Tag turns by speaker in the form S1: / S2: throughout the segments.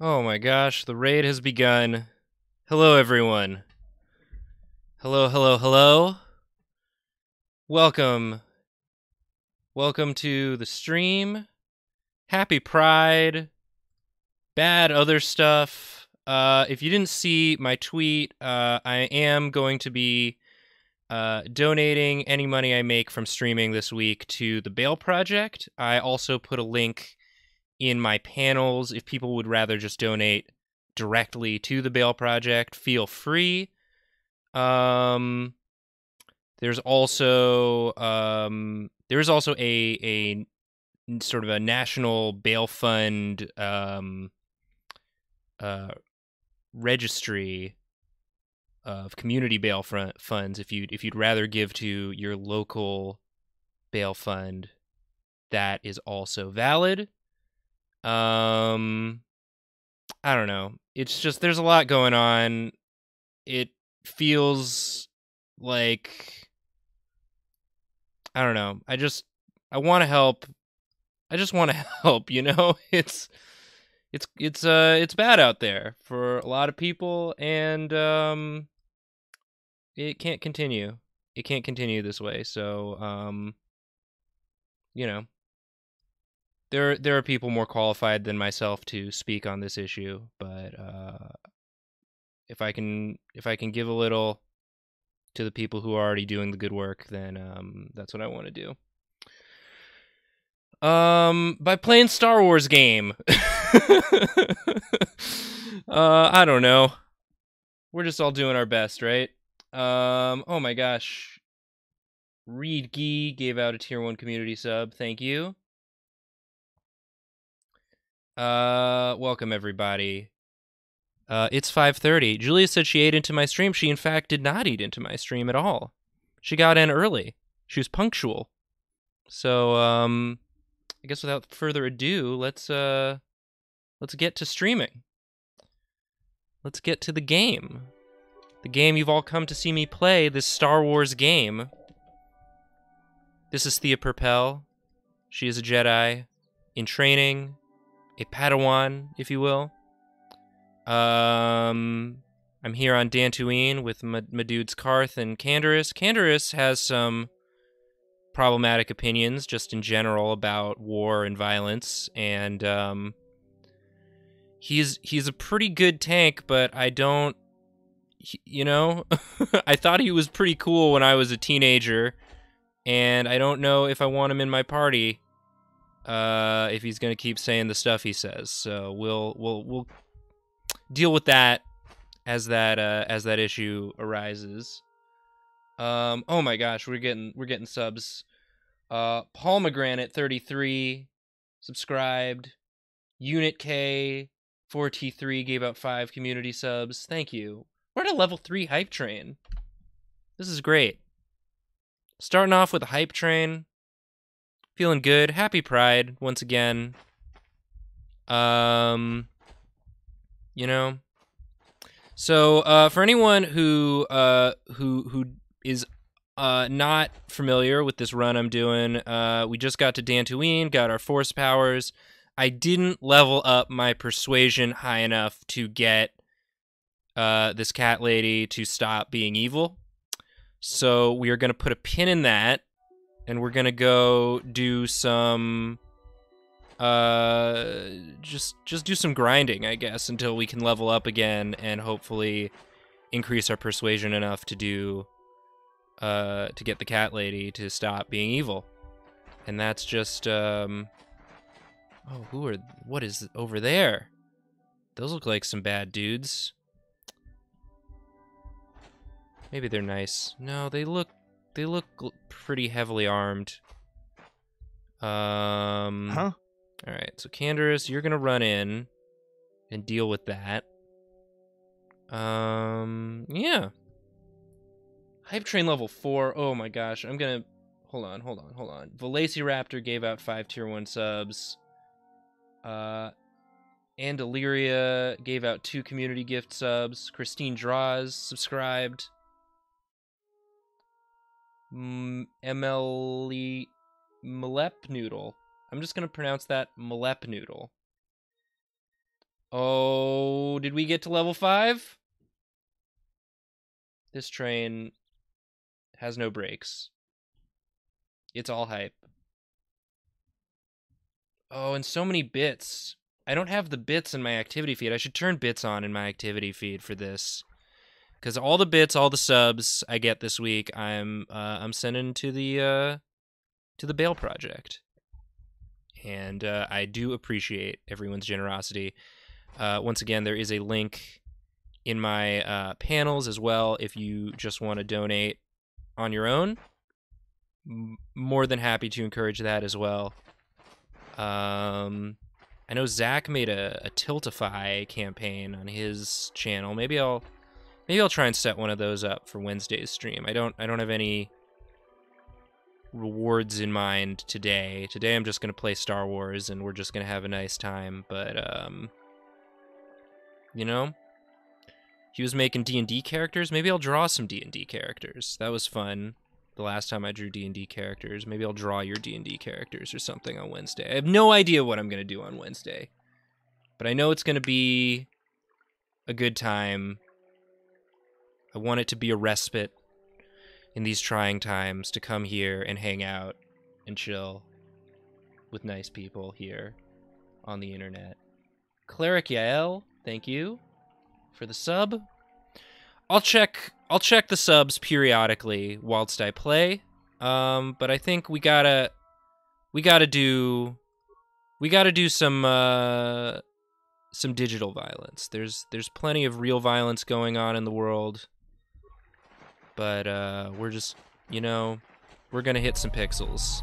S1: Oh my gosh, the raid has begun. Hello, everyone. Hello, hello, hello. Welcome. Welcome to the stream. Happy Pride. Bad other stuff. Uh, if you didn't see my tweet, uh, I am going to be uh, donating any money I make from streaming this week to the Bail Project. I also put a link in my panels. If people would rather just donate directly to the Bail Project, feel free. Um, there's also um, there's also a a sort of a national bail fund um, uh, registry of community bail funds. If you if you'd rather give to your local bail fund, that is also valid. Um, I don't know. It's just there's a lot going on. It feels like I don't know. I just I want to help. I just want to help, you know? It's it's it's uh it's bad out there for a lot of people and um it can't continue. It can't continue this way. So, um you know, there there are people more qualified than myself to speak on this issue, but uh, if I can if I can give a little to the people who are already doing the good work, then um, that's what I want to do. Um, by playing Star Wars game. uh, I don't know. We're just all doing our best, right? Um, oh my gosh. Reed Gee gave out a tier one community sub. Thank you. Uh, welcome everybody. Uh, it's 5:30. Julia said she ate into my stream. She in fact did not eat into my stream at all. She got in early. She was punctual. So, um, I guess without further ado, let's uh, let's get to streaming. Let's get to the game. The game you've all come to see me play, this Star Wars game. This is Thea Purpell. She is a Jedi in training a Padawan, if you will. Um, I'm here on Dantooine with my, my dudes Carth and Canderous. Canderous has some problematic opinions just in general about war and violence, and um, he's he's a pretty good tank, but I don't, you know, I thought he was pretty cool when I was a teenager, and I don't know if I want him in my party uh, if he's going to keep saying the stuff he says. So we'll we'll we'll deal with that as that uh, as that issue arises. Um, oh my gosh, we're getting we're getting subs. Uh, Palmegranate thirty three subscribed. Unit K 4T3 gave out five community subs. Thank you. We're at a level three hype train. This is great. Starting off with a hype train feeling good. Happy Pride once again. Um, you know. So, uh, for anyone who uh who who is uh not familiar with this run I'm doing, uh, we just got to Dantooine, got our force powers. I didn't level up my persuasion high enough to get uh this cat lady to stop being evil. So we are going to put a pin in that and we're gonna go do some uh just just do some grinding i guess until we can level up again and hopefully increase our persuasion enough to do uh to get the cat lady to stop being evil. And that's just um oh who are what is over there? Those look like some bad dudes. Maybe they're nice. No they look they look pretty heavily armed. Um.
S2: Huh?
S1: All right. So Canderous, you're gonna run in and deal with that. Um. Yeah. Hype train level four. Oh my gosh. I'm gonna. Hold on. Hold on. Hold on. Velociraptor gave out five tier one subs. Uh. Andaleria gave out two community gift subs. Christine Draws subscribed. MLE Malep Noodle. I'm just gonna pronounce that Malep Noodle. Oh, did we get to level five? This train has no brakes. It's all hype. Oh, and so many bits. I don't have the bits in my activity feed. I should turn bits on in my activity feed for this. Cuz all the bits, all the subs I get this week, I'm uh, I'm sending to the uh to the Bail project. And uh, I do appreciate everyone's generosity. Uh, once again, there is a link in my uh, panels as well if you just want to donate on your own. M- more than happy to encourage that as well. Um, I know Zach made a, a Tiltify campaign on his channel. Maybe I'll maybe I'll try and set one of those up for Wednesday's stream. I don't I don't have any rewards in mind today. Today I'm just gonna play Star Wars and we're just gonna have a nice time. But um, you know, he was making D and D characters. Maybe I'll draw some D and D characters. That was fun. The last time I drew D and D characters. Maybe I'll draw your D and D characters or something on Wednesday. I have no idea what I'm gonna do on Wednesday, but I know it's gonna be a good time. I want it to be a respite in these trying times to come here and hang out and chill with nice people here on the internet. Cleric Yael, thank you for the sub. I'll check I'll check the subs periodically whilst I play. Um, but I think we gotta we gotta do we gotta do some uh some digital violence. There's there's plenty of real violence going on in the world but uh, we're just, you know, we're gonna hit some pixels.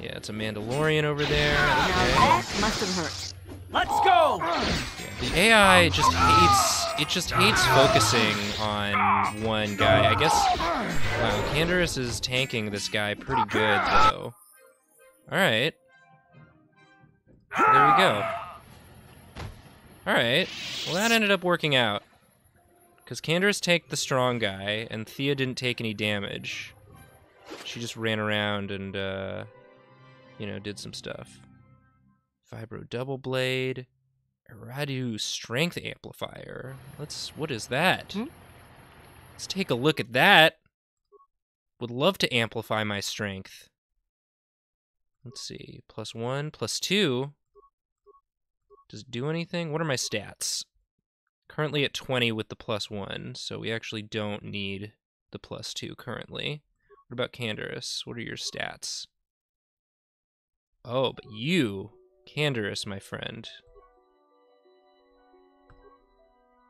S1: Yeah, it's a Mandalorian over there.
S2: Now
S1: Okay.
S2: that must have hurt.
S3: Let's go!
S1: Yeah, the AI just hates. It just hates focusing on one guy. I guess. Wow, Canderous is tanking this guy pretty good though. All right. There we go. All right. Well, that ended up working out. Because Canderous tanked the strong guy, and Thea didn't take any damage. She just ran around and, uh, you know, did some stuff. Vibro Double Blade. Iradu Strength Amplifier. Let's. What is that?
S2: Hmm?
S1: Let's take a look at that. Would love to amplify my strength. Let's see. Plus one, plus two. Does it do anything? What are my stats? Currently at 20 with the plus one, so we actually don't need the plus two currently. What about Canderous? What are your stats? Oh, but you, Canderous, my friend,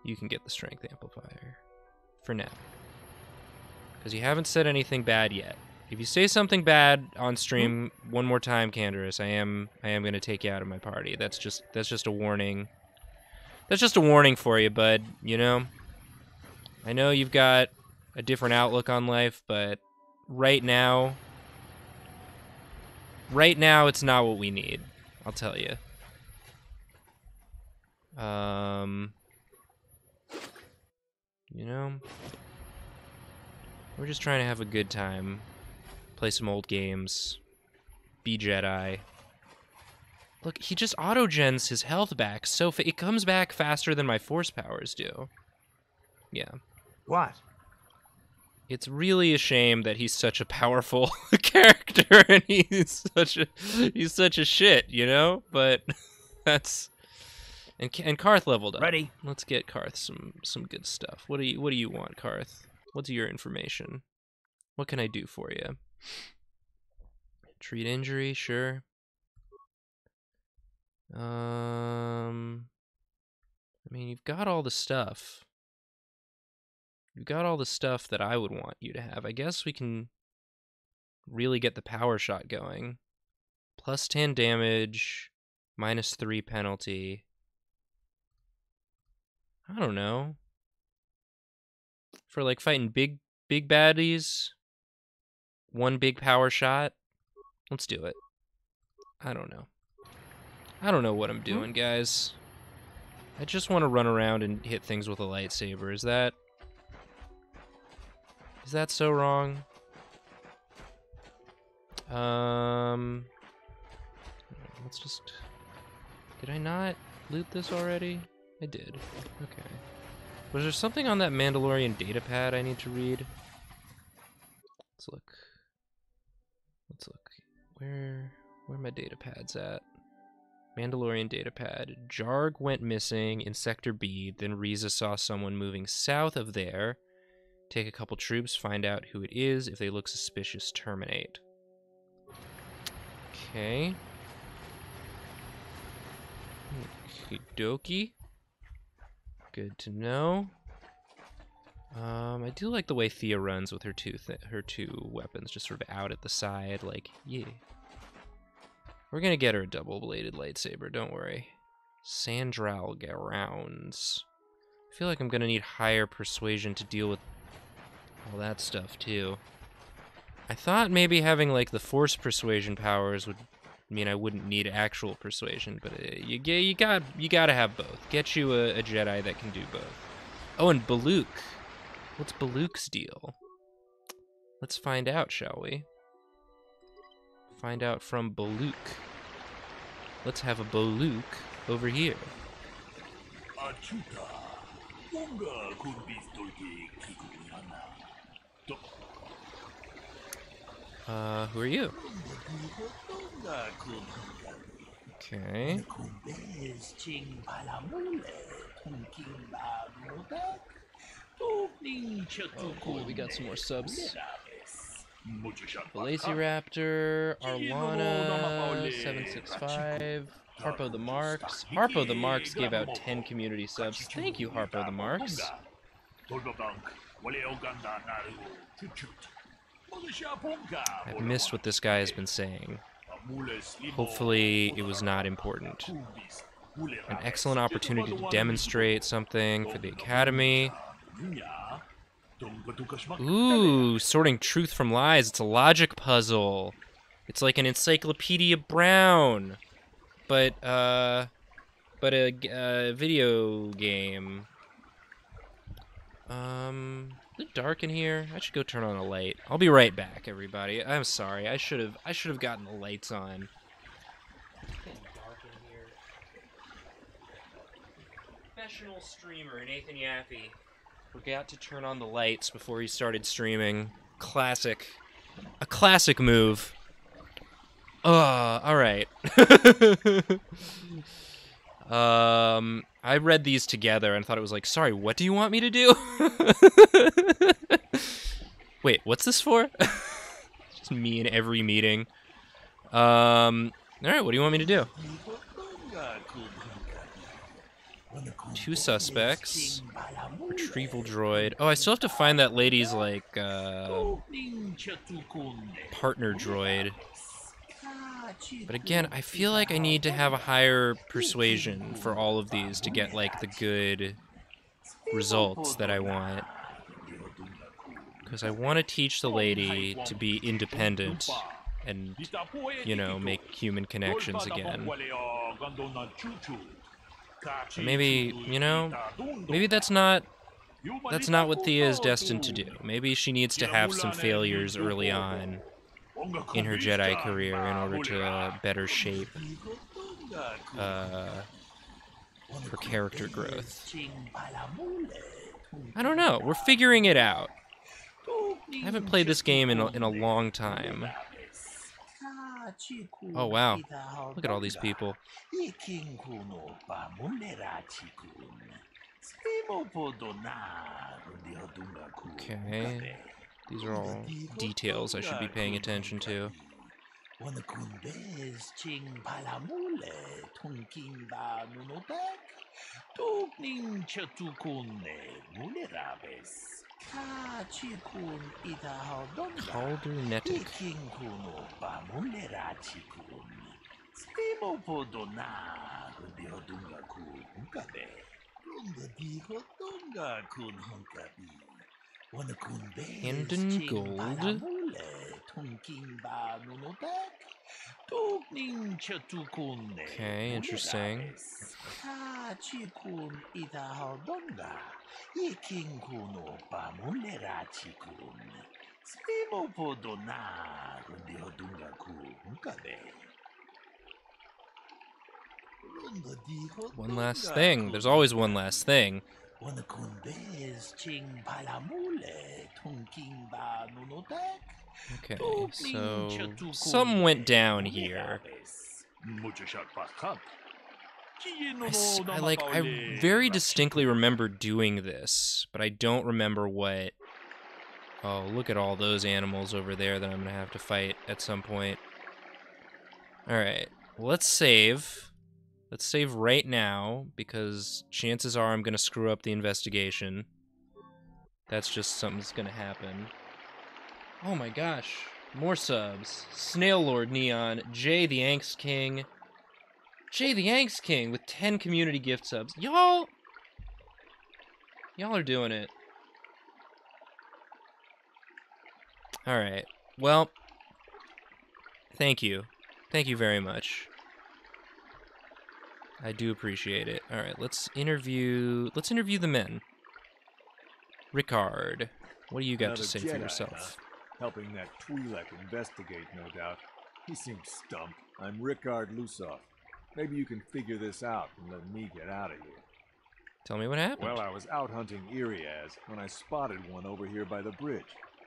S1: you can get the strength amplifier for now. Because you haven't said anything bad yet. If you say something bad on hmm? stream one more time, Canderous, I am I am gonna take you out of my party. That's just that's just a warning. That's just a warning for you, bud. You know. I know you've got a different outlook on life, but right now, right now, it's not what we need. I'll tell you. Um, you know, we're just trying to have a good time, play some old games, be Jedi. Look, he just auto-gens his health back, so fa- it comes back faster than my force powers do. Yeah.
S3: What?
S1: It's really a shame that he's such a powerful character and he's such a he's such a shit, you know? But that's and and Carth leveled up.
S3: Ready?
S1: Let's get Carth some some good stuff. What do you what do you want, Carth? What's your information? What can I do for you? Treat injury, sure. Um I mean, you've got all the stuff. You've got all the stuff that I would want you to have. I guess we can really get the power shot going. Plus 10 damage, minus 3 penalty. I don't know. For like fighting big big baddies, one big power shot. Let's do it. I don't know. I don't know what I'm doing, guys. I just want to run around and hit things with a lightsaber. Is that is that so wrong? Um, let's just Did I not loot this already? I did. Okay. Was there something on that Mandalorian datapad I need to read? Let's look. Let's look. Where where are my datapads at? Mandalorian datapad. Jarg went missing in Sector B, then Riza saw someone moving south of there. Take a couple troops, find out who it is. If they look suspicious, terminate. Okay. Okie. Good to know. Um, I do like the way Thea runs with her two her two weapons, just sort of out at the side, like yeah. We're gonna get her a double-bladed lightsaber. Don't worry. Sandral Grounds. I feel like I'm gonna need higher persuasion to deal with all that stuff too. I thought maybe having like the force persuasion powers would mean I wouldn't need actual persuasion, but uh, you you got you got to have both. Get you a, a Jedi that can do both. Oh, and Baluk. What's Baluk's deal? Let's find out, shall we? Find out from Baluk. Let's have a Baluk over here.
S2: Achuta, unga kun pistolki kikunyana. To
S1: Uh, who are you?
S2: unga kun hungari.
S1: Okay.
S2: Kumbes ching palamule, tunking bagudak. Tupning chatu
S1: cool, we got some more subs.
S2: Mucho
S1: Velociraptor, Arlana, 765, Harpo the Marks. Harpo the Marks gave out 10 community subs. Thank you, Harpo the Marks. I've missed what this guy has been saying. Hopefully, it was not important. An excellent opportunity to demonstrate something for the Academy. Ooh, sorting truth from lies. It's a logic puzzle. It's like an Encyclopedia Brown, but uh, but a, uh video game. Um, is it dark in here? I should go turn on a light. I'll be right back, everybody. I'm sorry. I should have I should have gotten the lights on. Professional streamer Nathan Yaffe forgot to turn on the lights before he started streaming. Classic. A classic move. Uh, all right. um, I read these together and thought it was like, sorry, what do you want me to do? Wait, what's this for? Just me in every meeting. Um, all right, what do you want me to do? Two suspects. Retrieval droid. Oh, I still have to find that lady's like uh, partner droid. But again, I feel like I need to have a higher persuasion for all of these to get like the good results that I want. Because I want to teach the lady to be independent and, you know, make human connections again. Maybe, you know, maybe that's not that's not what Thea is destined to do. Maybe she needs to have some failures early on in her Jedi career in order to uh, better shape uh, her character growth. I don't know. We're figuring it out. I haven't played this game in a, in a long time. Oh wow. Look at all these people. Okay. These are all details I should be paying attention to.
S2: Wanakundes ching palamule tunking ba nunotak tukning chatukune mulerabes ka chikun ita hodonga
S1: Caldernetic.
S2: iking kuno ba mulera chikun spimo podona rundi hodunga ku hunkabe runga di hodunga kun hunkabi Handon
S1: Gold.
S2: palamule tunking ba nunotak tukning chatukune
S1: Okay, interesting.
S2: Ka chikun ita hodonga iking kuno ba mulera chikun spimo podona rundi hodunga ku hunkabe
S1: One last thing. There's always one last thing. Okay, so some went down here. I, I, like I very distinctly remember doing this, but I don't remember what. Oh, look at all those animals over there that I'm gonna have to fight at some point. All right, well, let's save. Let's save right now because chances are I'm gonna screw up the investigation. That's just something that's gonna happen. Oh my gosh, more subs. Snail Lord Neon, Jay the Angst King. Jay the Angst King with 10 community gift subs. Y'all. Y'all are doing it. Alright. Well. Thank you. Thank you very much. I do appreciate it. Alright, let's interview. Let's interview the men. Rickard, what do you got
S4: Another
S1: to say
S4: Jedi,
S1: for
S4: huh?
S1: yourself?
S4: Helping that Twi'lek investigate, no doubt. He seems stumped. I'm Rickard Lusoff. Maybe you can figure this out and let me get out of here.
S1: Tell me what happened.
S4: Well, I was out hunting Iriaz when I spotted one over here by the bridge.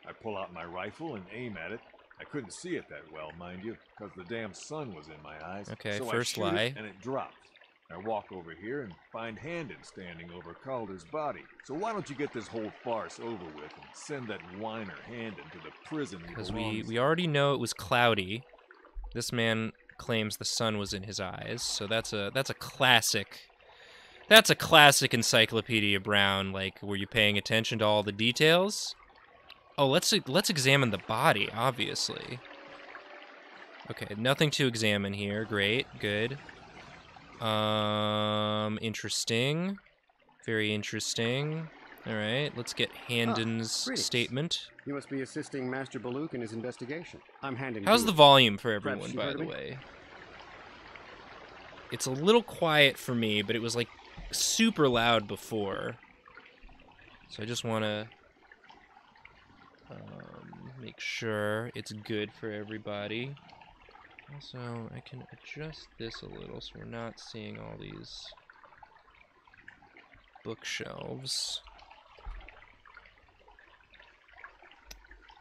S4: I pull out my rifle and aim at it. I couldn't see it that well, mind you, because the damn sun was in my eyes.
S1: Okay,
S4: so
S1: first lie.
S4: It and it drops. I walk over here and find Handon standing over Calder's body. So why don't you get this whole farce over with and send that whiner Handon to the prison
S1: Because we, we already know it was cloudy. This man claims the sun was in his eyes, so that's a that's a classic. That's a classic Encyclopedia Brown. Like, were you paying attention to all the details? Oh, let's let's examine the body. Obviously. Okay, nothing to examine here. Great, good. Um, interesting. Very interesting. All right, let's get Handon's
S5: greetings.
S1: statement.
S5: You must be assisting Master Baluk in his investigation. I'm Handon.
S1: How's the volume for everyone, by the
S5: me?
S1: way? It's a little quiet for me, but it was like super loud before. So I just want to um, make sure it's good for everybody. Also, I can adjust this a little so we're not seeing all these bookshelves.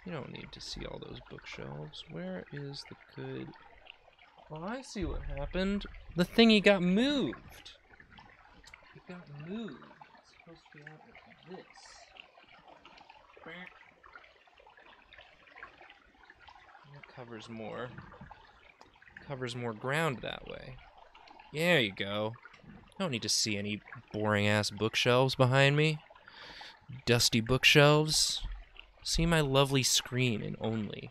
S1: You don't need to see all those bookshelves. Where is the good... Oh, I see what happened. The thingy got moved. It got moved. It's supposed to be out like this. That covers more. Covers more ground that way. There you go. Don't need to see any boring ass bookshelves behind me. Dusty bookshelves. See my lovely screen and only.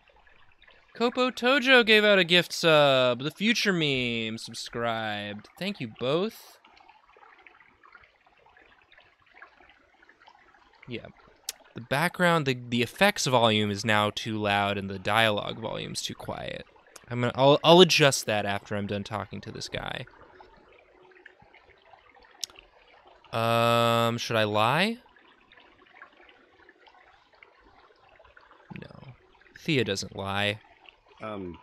S1: Kopo Tojo gave out a gift sub. The Future Meme subscribed. Thank you both. Yeah. The background, the, the effects volume is now too loud and the dialogue volume's too quiet. I'm gonna I'll I'll adjust that after I'm done talking to this guy. Um, should I lie? No. Thea doesn't lie.
S5: Um,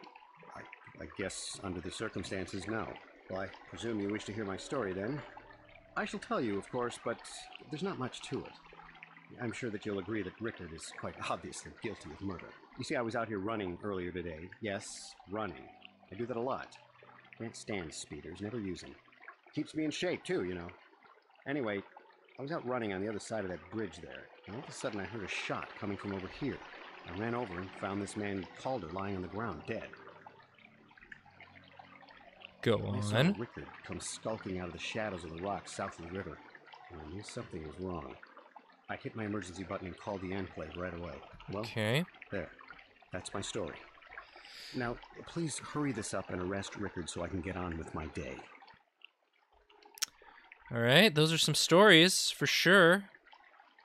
S5: I, I guess under the circumstances, no. Well, I presume you wish to hear my story then. I shall tell you, of course, but there's not much to it. I'm sure that you'll agree that Rickard is quite obviously guilty of murder. You see, I was out here running earlier today. Yes, running. I do that a lot. Can't stand speeders, never use them. Keeps me in shape, too, you know. Anyway, I was out running on the other side of that bridge there, and all of a sudden I heard a shot coming from over here. I ran over and found this man Calder lying on the ground, dead.
S1: Go on.
S5: I saw. Rickard come skulking out of the shadows of the rocks south of the river, and I knew something was wrong. I hit my emergency button and called the enclave right away. Well,
S1: Okay.
S5: there. That's my story. Now, please hurry this up and arrest Rickard so I can get on with my day.
S1: All right, those are some stories for sure.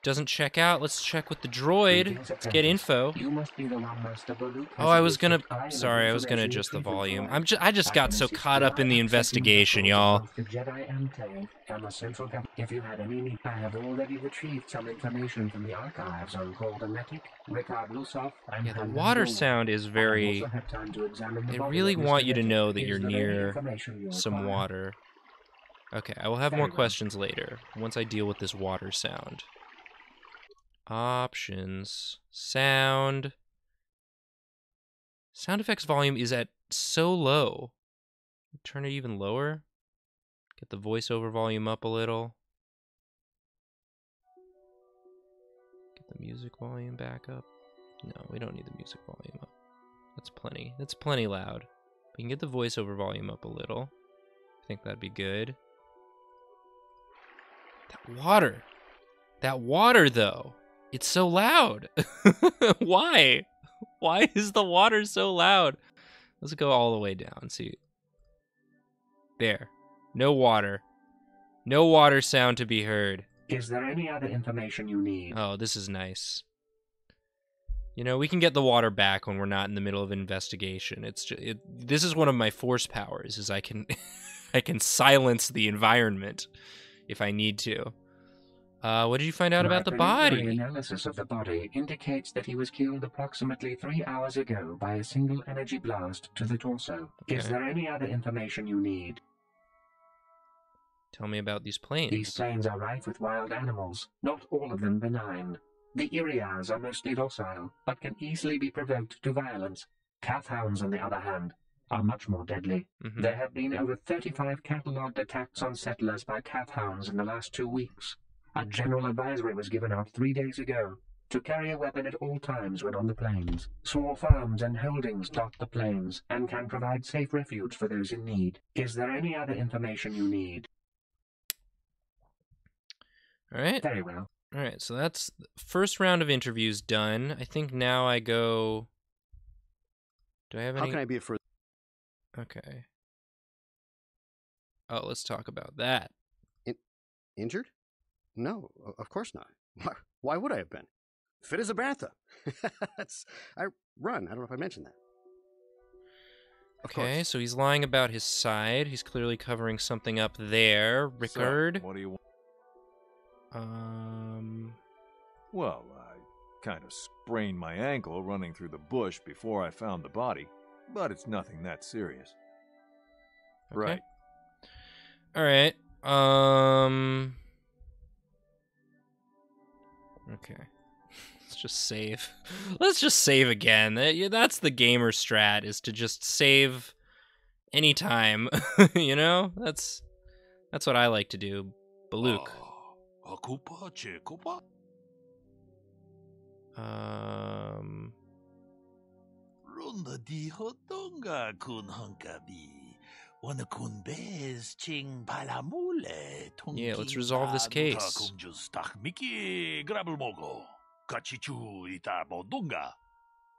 S1: Doesn't check out. Let's check with the droid. Let's get uh, info.
S6: You must be the one Master Baluk
S1: Oh, I was gonna. Sorry, I was gonna adjust the volume. I'm just. I just got so caught up in the investigation, y'all.
S6: The Jedi Enclave and the Central Government. If you had any need, I have already retrieved some information from the archives on Calder Nettick, Rickard Lusoff, and
S1: Yeah, the water sound is very.
S6: also had time to examine the
S1: They really want you to know that you're near Some water. Okay, I will have more questions later once I deal with this water sound. Options. Sound. Sound effects volume is at so low. Turn it even lower. Get the voiceover volume up a little. Get the music volume back up. No, we don't need the music volume up. That's plenty. That's plenty loud. We can get the voiceover volume up a little. I think that'd be good. That water. That water, though. It's so loud. Why? Why is the water so loud? Let's go all the way down. See. There. No water. No water sound to be heard.
S6: Is there any other information you need?
S1: Oh, this is nice. You know, we can get the water back when we're not in the middle of an investigation. It's just, it, this is one of my force powers is I can I can silence the environment if I need to. Uh, what did you find out
S6: My
S1: about the body?
S6: analysis of the body indicates that he was killed approximately three hours ago by a single energy blast to the torso. Is there any other information you need?
S1: Tell me about these planes.
S6: These plains are rife with wild animals, not all of them benign. The Iriaz are mostly docile, but can easily be provoked to violence. Kath hounds, on the other hand, are much more deadly.
S1: Mhm.
S6: There have been over 35 catalogued attacks on settlers by kath hounds in the last two weeks. A general advisory was given out three days ago to carry a weapon at all times when on the plains. Small farms and holdings dot the plains and can provide safe refuge for those in need. Is there any other information you need?
S1: All right.
S6: Very well.
S1: All right. So that's the first round of interviews done. I think now I go. Do I have any?
S5: How can I be of further?
S1: Okay. Oh, let's talk about that.
S5: Injured? No, of course not. Why, why would I have been? Fit as a bantha. That's I run. I don't know if I mentioned that. Of
S1: Okay,
S5: course.
S1: so he's lying about his side. He's clearly covering something up there. Rickard.
S4: So, what do you want?
S1: Um.
S4: Well, I kind of sprained my ankle running through the bush before I found the body, but it's nothing that serious.
S1: Okay.
S4: Right.
S1: All right. Um. Okay. Let's just save. Let's just save again. That's the gamer strat is to just save anytime. you know? That's that's what I like to do. Baluk.
S2: Ah,
S1: Um.
S2: Runda di hodonga kun.
S1: Yeah, let's resolve this case.
S2: Kunjus takmiki grabelmogo. Kachichu ita bodunga.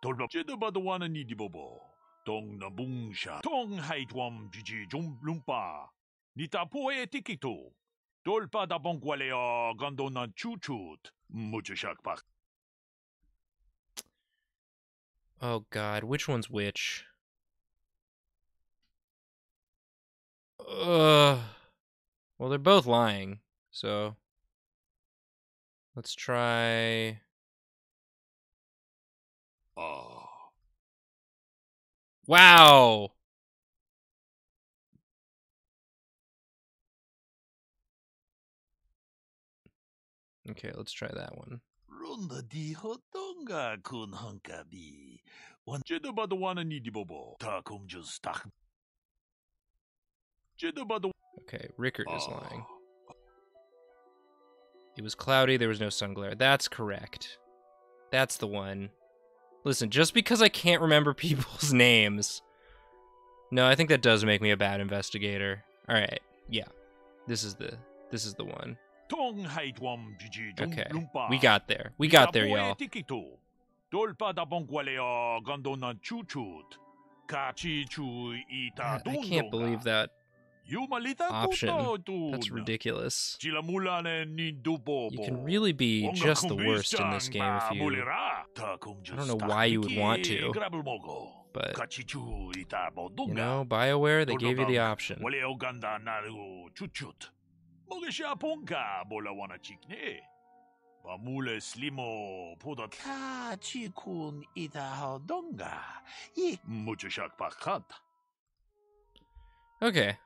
S2: Tolba chedabadwana ni dibobo. Tong nabungsha. Tong haitwam jiji jum. Nita poe tikito. Tolpa da bongwalea gandona chuchut. Muchashak.
S1: Oh God, which one's which? Ugh. Well, they're both lying, so let's try.
S2: Ah.
S1: Wow. Okay, let's try that one.
S2: Runda di hodonga kun hunkabi. Wan jedabadwana ni dibobo. Ta kumjus tak.
S1: Okay, Rickard is lying. It was cloudy, there was no sun glare. That's correct. That's the one. Listen, just because I can't remember people's names. No, I think that does make me a bad investigator. All right. Yeah. This is the this is the one.
S2: Tong haitwam jiji
S1: Okay. We got there. We got there, y'all.
S2: tikito. Tolpa da bongwalea gandona chuchut. Kachi chu ita
S1: I can't believe that. Option. That's ridiculous.
S2: Chilamulane ni dubobo.
S1: You can really be just the worst in this game if you I don't know why you would want to, but you know, BioWare, they gave you the option.
S2: Wale oganda naru chuchut. Mogesha ponka bola wana chikne. Bamule slimo poda ka chikun ita hodonga. Mucho shak pakat.
S1: Okay.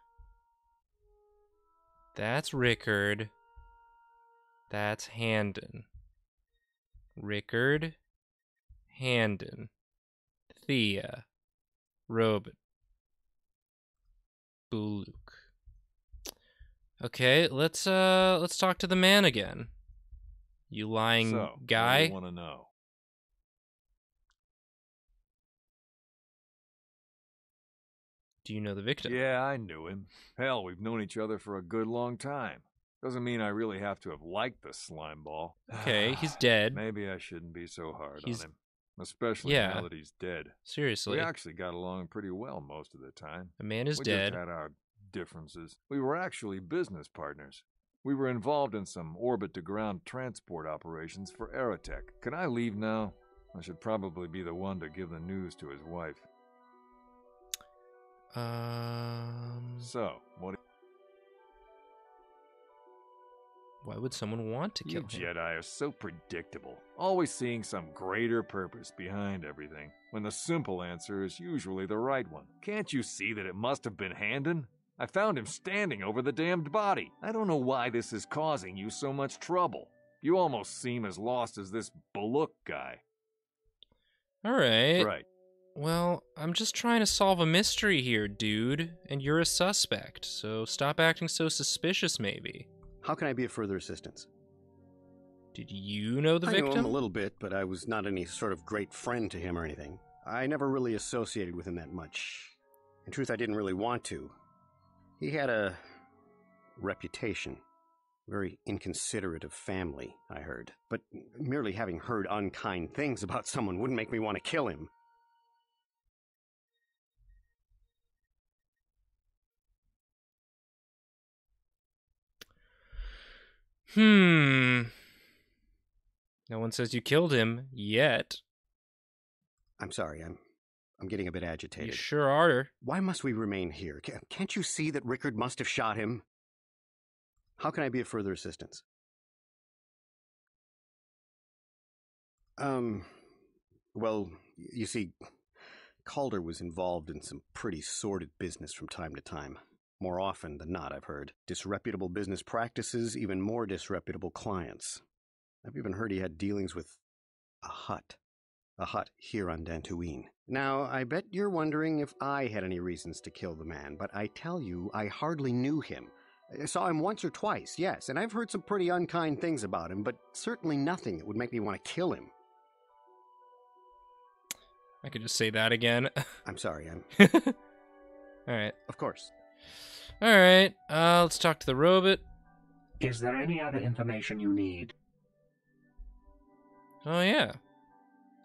S1: That's Rickard. That's Handon. Rickard, Handon, Thea, Robin, Buluk. Okay, let's uh let's talk to the man again. You lying
S4: so,
S1: guy?
S4: you want to know?
S1: Do you know the victim?
S4: Yeah, I knew him. Hell, we've known each other for a good long time. Doesn't mean I really have to have liked the slime ball.
S1: Okay, he's dead.
S4: Maybe I shouldn't be so hard
S1: He's-
S4: on him. Especially
S1: Yeah.
S4: now that he's dead.
S1: Seriously.
S4: We actually got along pretty well most of the time.
S1: The man is
S4: we
S1: dead.
S4: just had our differences. We were actually business partners. We were involved in some orbit to ground transport operations for Aratech. Can I leave now? I should probably be the one to give the news to his wife.
S1: Um
S4: So, what
S1: why would someone want to
S4: you
S1: kill him?
S4: Jedi are so predictable, always seeing some greater purpose behind everything, when the simple answer is usually the right one. Can't you see that it must have been Handon? I found him standing over the damned body. I don't know why this is causing you so much trouble. You almost seem as lost as this Bullock guy.
S1: All right.
S4: Right.
S1: Well, I'm just trying to solve a mystery here, dude, and you're a suspect. So stop acting so suspicious maybe.
S5: How can I be of further assistance?
S1: Did you know the
S5: I know him
S1: victim?
S5: a little bit, but I was not any sort of great friend to him or anything. I never really associated with him that much. In truth, I didn't really want to. He had a reputation. Very inconsiderate of family, I heard. But merely having heard unkind things about someone wouldn't make me want to kill him.
S1: Hmm. No one says you killed him yet.
S5: I'm sorry, I'm I'm getting a bit agitated.
S1: You sure are.
S5: Why must we remain here? Can't you see that Rickard must have shot him? How can I be of further assistance? Um, well, you see, Calder was involved in some pretty sordid business from time to time. More often than not, I've heard. Disreputable business practices, even more disreputable clients. I've even heard he had dealings with a Hutt. A Hutt here on Dantooine. Now, I bet you're wondering if I had any reasons to kill the man, but I tell you, I hardly knew him. I saw him once or twice, yes, and I've heard some pretty unkind things about him, but certainly nothing that would make me want to kill him.
S1: I could just say that again.
S5: I'm sorry, I'm.
S1: All right.
S5: Of course.
S1: All right. Uh, let's talk to the robot.
S6: Is there any other information you need?
S1: Oh yeah.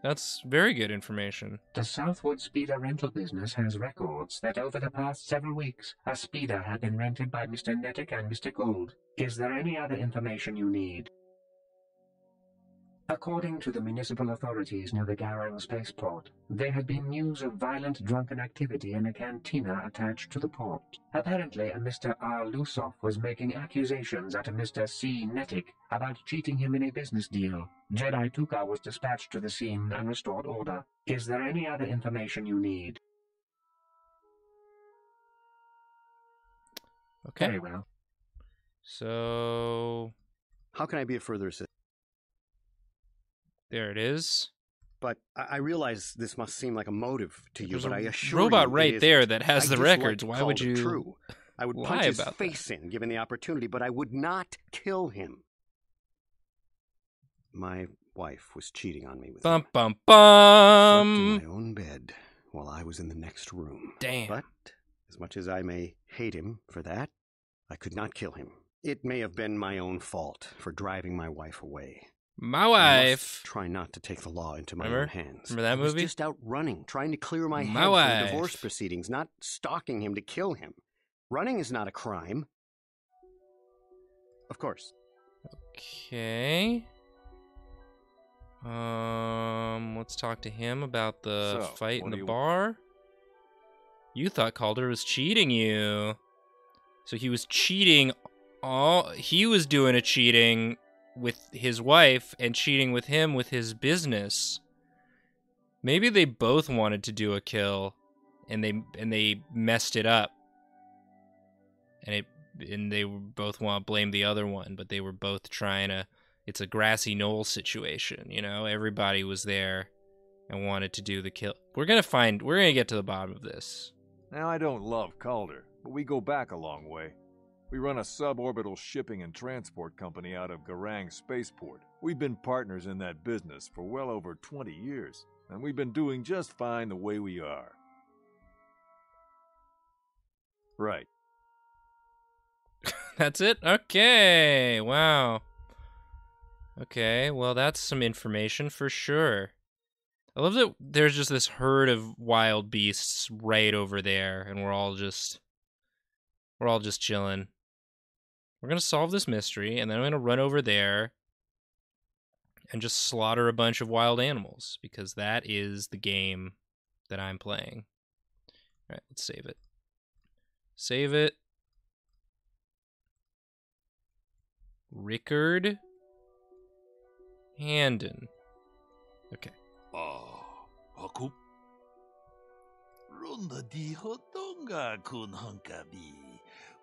S1: That's very good information.
S6: The Southwood Speeder rental business has records that over the past several weeks, a speeder had been rented by Mr. Nettick and Mr. Gold. Is there any other information you need? According to the municipal authorities near the Garang spaceport, there had been news of violent drunken activity in a cantina attached to the port. Apparently, a Mr. R. Lusoff was making accusations at a Mr. C. Nettick about cheating him in a business deal. Jedi Tuka was dispatched to the scene and restored order. Is there any other information you need?
S1: Okay.
S6: Very well.
S1: So
S5: How can I be of further assistance?
S1: There it is.
S5: But I, realize this must seem like a motive to you,
S1: There's
S5: but I assure
S1: robot
S5: you it
S1: right there that has
S5: I
S1: the records. Why would you?
S5: True. I would punch his
S1: about that?
S5: face in given the opportunity, but I would not kill him. My wife was cheating on me with
S1: Bum
S5: him.
S1: bum
S5: Slept in my own bed while I was in the next room.
S1: Damn.
S5: But as much as I may hate him for that, I could not kill him. It may have been my own fault for driving my wife away.
S1: My wife.
S5: Try not to take the law into my
S1: Remember?
S5: own hands.
S1: Remember that
S5: I was
S1: movie?
S5: just out running, trying to clear my,
S1: My
S5: head
S1: wife.
S5: from divorce proceedings, not stalking him to kill him. Running is not a crime. Of course.
S1: Okay. Um, let's talk to him about the
S4: So,
S1: fight in
S4: what do
S1: the
S4: you-
S1: bar. You thought Calder was cheating you. So he was cheating all he was doing a cheating with his wife and cheating with him with his business. Maybe they both wanted to do a kill and they and they messed it up. And it and they both want to blame the other one, but they were both trying to. It's a grassy knoll situation, you know. Everybody was there and wanted to do the kill. We're gonna find. We're gonna get to the bottom of this.
S4: Now, I don't love Calder, but we go back a long way. We run a suborbital shipping and transport company out of Garang Spaceport. We've been partners in that business for well over 20 years, and we've been doing just fine the way we are. Right.
S1: That's it? Okay. Wow. Okay. Well, that's some information for sure. I love that there's just this herd of wild beasts right over there and we're all just we're all just chilling. We're going to solve this mystery, and then I'm going to run over there and just slaughter a bunch of wild animals because that is the game that I'm playing. All right, let's save it. Save it. Rickard Handon. Okay.
S2: Ah, aku Runda di hotonga kun hunkabi.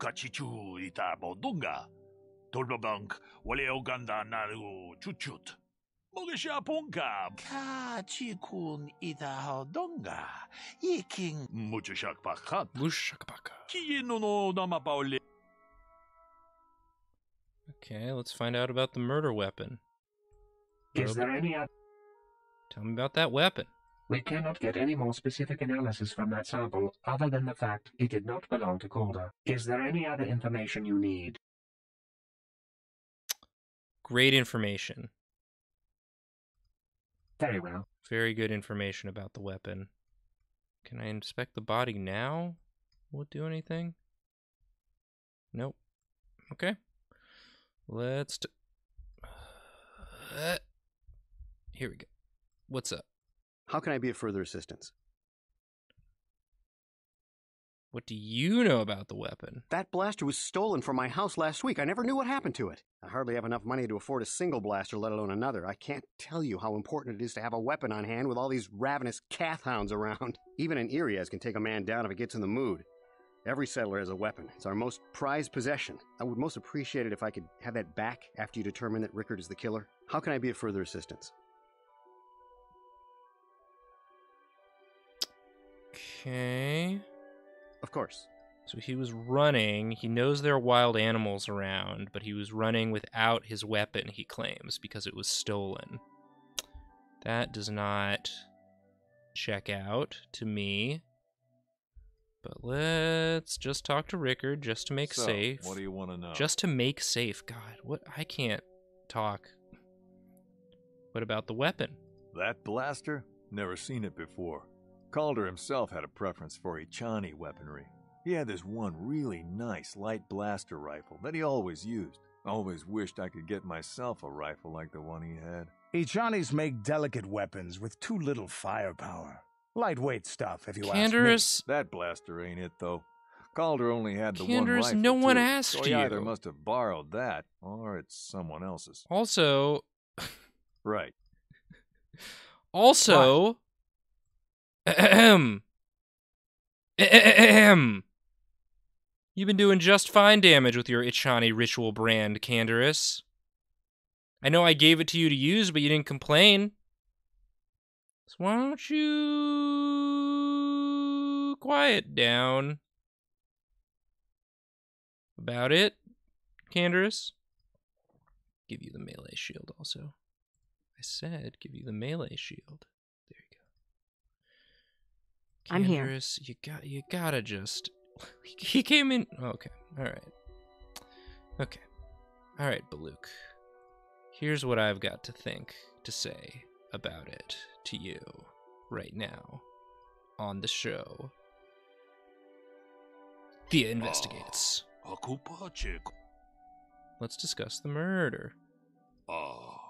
S2: kachichu ita bodunga. Turbobank wale oganda naru chuchut. Mogisha
S1: punka.
S2: Kachikun ita hodunga. Yiking. Muchashakpakat. Mushakpaka. Kiyinuno namapaole.
S1: Okay, let's find out about the murder weapon.
S6: Is there any other?
S1: Tell me about that weapon.
S6: We cannot get any more specific analysis from that sample other than the fact it did not belong to Calder. Is there any other information you need?
S1: Great information.
S6: Very well.
S1: Very good information about the weapon. Can I inspect the body now? Will it do anything? Nope. Okay. Let's. T- Uh, here we go. What's up?
S5: How can I be of further assistance?
S1: What do you know about the weapon?
S5: That blaster was stolen from my house last week. I never knew what happened to it. I hardly have enough money to afford a single blaster, let alone another. I can't tell you how important it is to have a weapon on hand with all these ravenous kath hounds around. Even an Iriaz can take a man down if it gets in the mood. Every settler has a weapon. It's our most prized possession. I would most appreciate it if I could have that back after you determine that Rickard is the killer. How can I be of further assistance?
S1: Okay.
S5: Of course.
S1: So he was running. He knows there are wild animals around, but he was running without his weapon, he claims, because it was stolen. That does not check out to me. But let's just talk to Rickard just to make
S4: So,
S1: safe.
S4: What do you want to know?
S1: Just to make safe. God, what? I can't talk. What about the weapon?
S4: That blaster? Never seen it before. Calder himself had a preference for Echani weaponry. He had this one really nice light blaster rifle that he always used. Always wished I could get myself a rifle like the one he had.
S3: Echanis make delicate weapons with too little firepower. Lightweight stuff, if you ask me.
S1: Canderous,
S4: That blaster ain't it, though. Calder only had the
S1: Canderous,
S4: one rifle.
S1: no one
S4: too,
S1: asked
S4: so he either must have borrowed that, or it's someone else's.
S1: also,
S4: Right.
S1: Also, ahem, ahem. You've been doing just fine damage with your Echani ritual brand, Canderous. I know I gave it to you to use, but you didn't complain. So why don't you quiet down about it, Canderous? Give you the melee shield also. I said give you the melee shield.
S7: I'm Andrus,
S1: here. You got. You gotta just. He came in. Oh, okay. All right. Okay. All right, Baluk. Here's what I've got to think to say about it to you right now on the show. Thea investigates.
S2: Ah,
S1: Let's discuss the murder. Ah.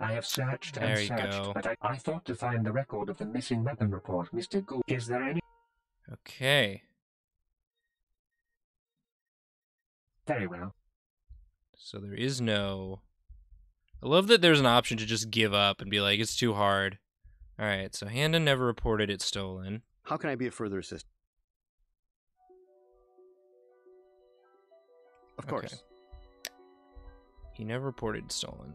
S6: I have searched and
S1: There you
S6: searched,
S1: go.
S6: but I, I thought to find the record of the missing weapon report, Mr. Gold. Is there any?
S1: Okay.
S6: Very well.
S1: So there is no. I love that there's an option to just give up and be like, it's too hard. All right, so Handon never reported it stolen.
S5: How can I be of further assistance? Of
S1: Okay.
S5: course.
S1: He never reported stolen.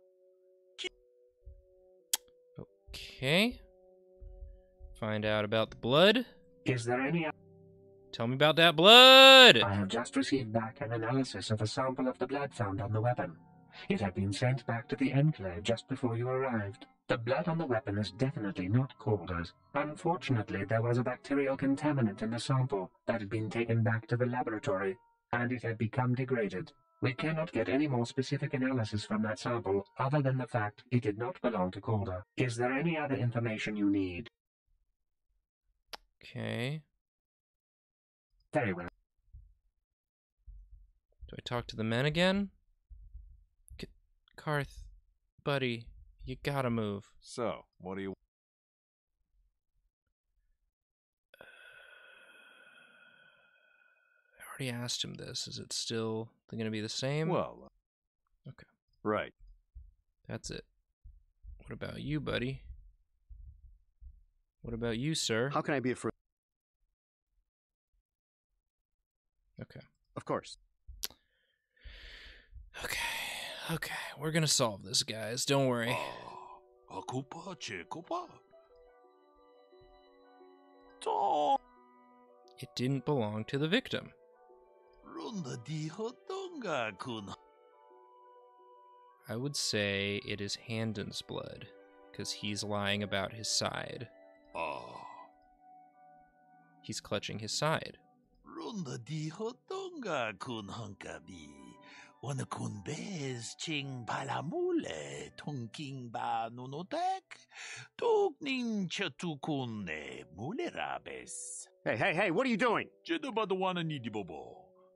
S1: Okay. Find out about the blood.
S6: Is there any?
S1: Tell me about that blood.
S6: I have just received back an analysis of a sample of the blood found on the weapon. It had been sent back to the Enclave just before you arrived. The blood on the weapon is definitely not Calder's. Unfortunately, there was a bacterial contaminant in the sample that had been taken back to the laboratory, and it had become degraded. We cannot get any more specific analysis from that sample other than the fact it did not belong to Calder. Is there any other information you need?
S1: Okay.
S6: Very well.
S1: Do I talk to the men again? K- Carth, buddy, you gotta move.
S4: So, what do you
S1: I already asked him this. Is it still they're going to be the same?
S4: Well,
S1: okay.
S4: Right.
S1: That's it. What about you, buddy? What about you, sir?
S5: How can I be a friend?
S1: Okay.
S5: Of course.
S1: Okay. Okay. We're going to solve this, guys. Don't worry. It didn't belong to the victim.
S2: Bunga kun?
S1: I would say it is Handon's blood, because he's lying about his side.
S2: Oh.
S1: He's clutching his side.
S2: Runda diho donga kun hunkabi. Wana kun bez ching palamule tonking ba nunotek. Tugnin chatukune mulerabes.
S5: Hey, hey, hey, what are you doing?
S2: Jidabadawana nidibobo.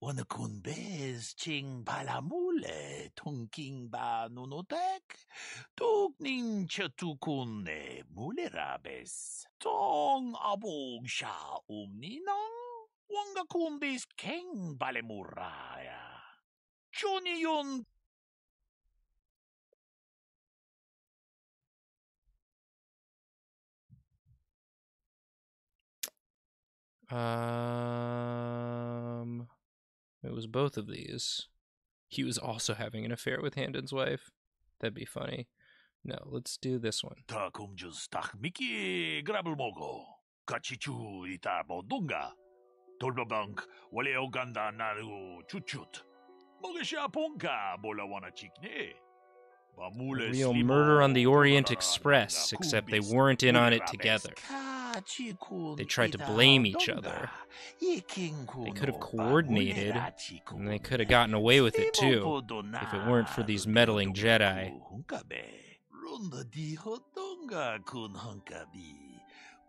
S2: 원어 군 베스 칭 발라몰레 통킹 바 누노텍 뚝닝 처투 군네 물레라베스 통 아봉샤 옴니낭 왕가 군 베스 캥 발레무라야 조니yon
S1: Um, it was both of these. He was also having an affair with Handon's wife. That'd be funny. No, let's do this one.
S2: Miki ita wale chuchut. Bola wana chikne. Real Murder on the Orient Express, except they weren't in on it together. They tried to blame each other. They could have coordinated, and they could have gotten away with it too, if it weren't for
S1: these
S2: meddling Jedi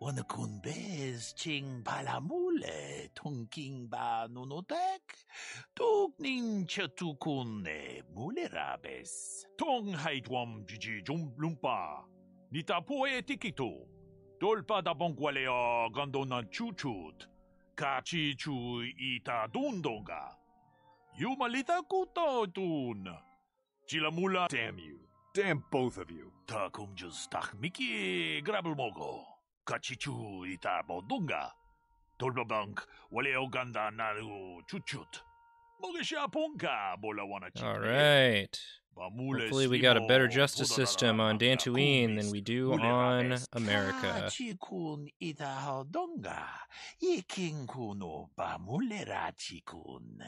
S2: 모
S1: murder on the Orient
S2: 포다다다
S1: Express,
S2: 난가
S1: except they
S2: 쿰비스
S1: weren't in on it
S2: 물레라베스
S1: together. They tried to blame each other. They could have coordinated, and they could have gotten away with it too, if it weren't for these meddling Jedi.
S2: Wana kun bez ching palamule king ba nunotek tuk nin chatukun ne mulerabes. Tong haitwam jiji jum lumpa. Nita poe tikito. Dolpa da bongualea gandona chuchut. Kachi chu ita dundonga. Yumalita kuto tun. Chilamula,
S4: Damn you. Damn both of you.
S2: takum just tak miki grabelmogo. Kachichu ita bodunga. Tolbabank wale oganda naru chuchut. Mogesha punka bola wana
S1: All right. Hopefully, we got a better justice system on Dantooine than we do on America.
S2: Ita hodonga. Yiking kuno ba mulera chikun.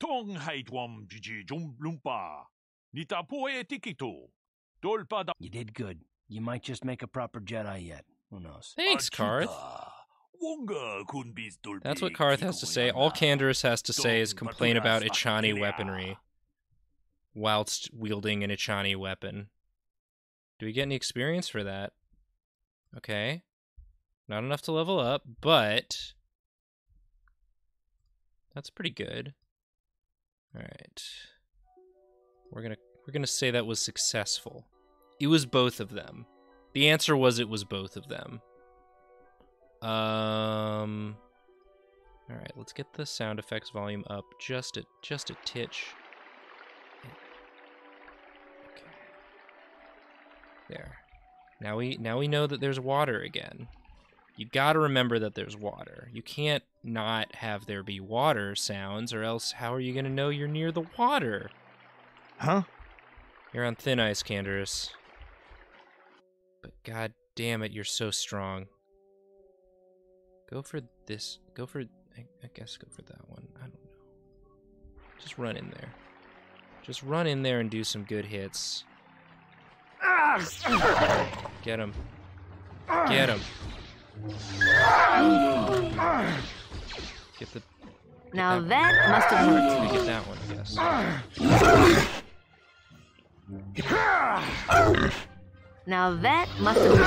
S2: Tong haitwam jiji jum lumpa. Nita poe da
S7: You did good. You might just make a proper Jedi yet. Who knows?
S1: Thanks, Carth.
S2: Achuka. Wonga kun bis dolpe
S1: That's what Carth has to say. All Canderous has to say is complain about
S2: Baturas Echani
S1: weaponry whilst wielding an Echani weapon. Do we get any experience for that? Okay. Not enough to level up, but that's pretty good. All right. We're going to we're going to say that was successful. It was both of them. The answer was it was both of them. Um all right, let's get the sound effects volume up just a just a titch. Okay. There. Now we now we know that there's water again. You got to remember that there's water. You can't not have there be water sounds or else how are you going to know you're near the water?
S3: Huh?
S1: You're on thin ice, Canderous. But god damn it, you're so strong. Go for this. Go for. I, I guess go for that one. I don't know. Just run in there. Just run in there and do some good hits. Get him. Get him. Get the.
S8: Now
S1: that-
S8: that must have hurt.
S1: Get that one, I guess.
S8: Now that must have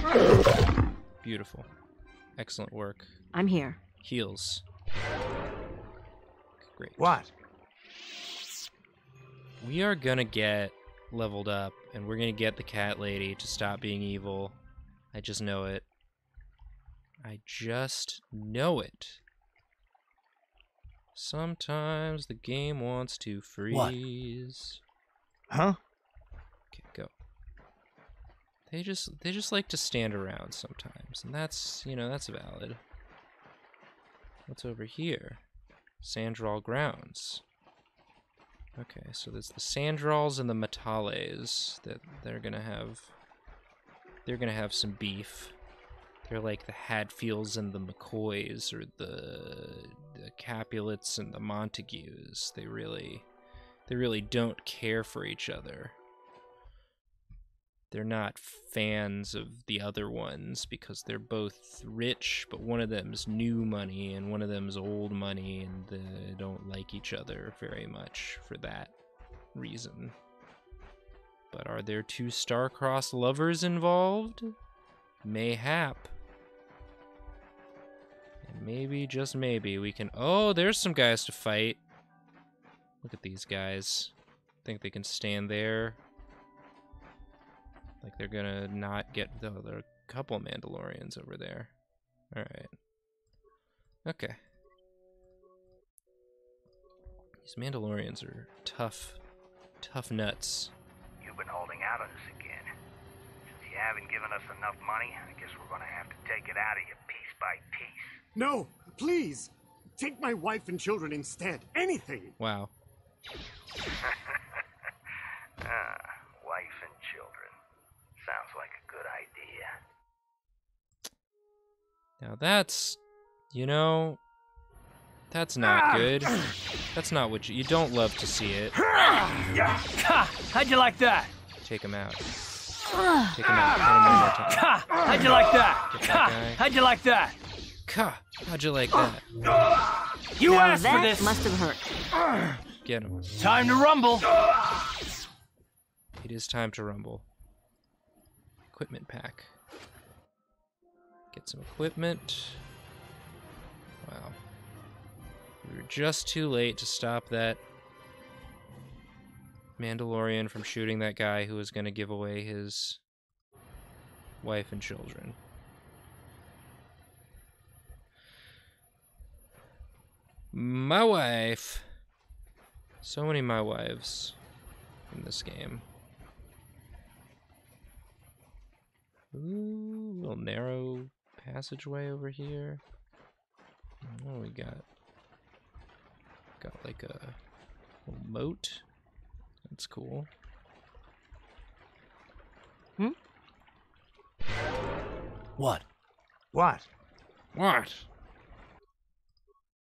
S8: hurt.
S1: Beautiful. Excellent work.
S8: I'm here.
S1: Heals. Great.
S3: What?
S1: We are gonna get leveled up, and we're gonna get the cat lady to stop being evil. I just know it. I just know it. Sometimes the game wants to freeze.
S3: What?
S1: freeze.
S3: Huh?
S1: Okay, go. They just they just like to stand around sometimes, and that's you know that's valid. What's over here? Sandral grounds. Okay, so there's the Sandrals and the Matales that they're gonna have. They're gonna have some beef. They're like the Hatfields and the McCoys, or the the Capulets and the Montagues. They really, they really don't care for each other. They're not fans of the other ones because they're both rich, but one of them's new money and one of them's old money, and they don't like each other very much for that reason. But are there two star-crossed lovers involved? Mayhap. And maybe, just maybe, we can. Oh, there's some guys to fight. Look at these guys. Think they can stand there. Like they're gonna not get. the there are a couple Mandalorians over there. Alright. Okay. These Mandalorians are tough, tough nuts.
S9: You've been holding out on us again. Since you haven't given us enough money, I guess we're gonna have to take it out of you piece by piece.
S10: No, please. Take my wife and children instead. Anything.
S1: Wow.
S9: Ah, wife and children. Sounds like a good idea.
S1: Now that's, you know, that's not ah! good. That's not what you, you don't love to see it.
S7: Ah! How'd you like that?
S1: Take him out. Take him out. Hit him one more time.
S7: Ha! How'd you like that?
S1: Get that
S7: Ha!
S1: guy.
S7: How'd you like that?
S1: How'd you like that?
S7: You
S8: now
S7: asked for this.
S8: must have hurt.
S1: Get him.
S7: Time to rumble.
S1: It is time to rumble. Equipment pack. Get some equipment. Wow. We were just too late to stop that Mandalorian from shooting that guy who was going to give away his wife and children. My wife. So many my wives in this game. Ooh, little narrow passageway over here. What do we got? Got like a little moat. That's cool. Hmm?
S7: What?
S3: What?
S1: What?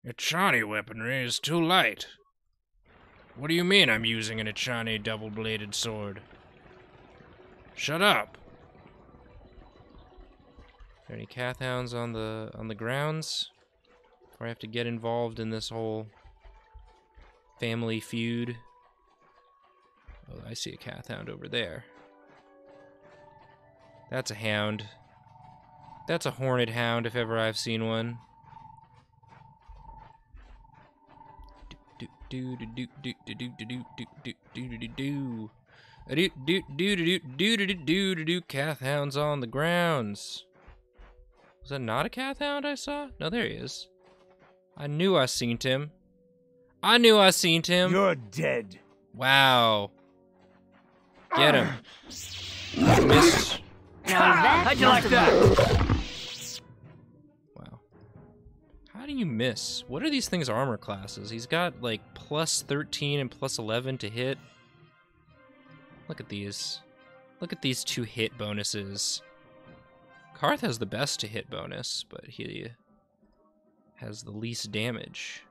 S1: Echani weaponry is too light. What do you mean I'm using an Echani double-bladed sword? Shut up. There any Kath hounds on the on the grounds? Or I have to get involved in this whole family feud? Oh, I see a Kath hound over there. That's a hound. That's a horned hound if ever I've seen one. Do do do do do do do do do do do do do. A do do do do do do do do do do Kath hounds on the grounds. Was that not a Kath hound I saw? No, there he is. I knew I seen him. I knew I seen him.
S3: You're dead.
S1: Wow. Get him. Missed.
S8: Now that
S7: How'd you like that?
S1: Wow. How do you miss? What are these things armor classes? He's got like plus 13 and plus 11 to hit. Look at these. Look at these two hit bonuses. Carth has the best to hit bonus, but he has the least damage.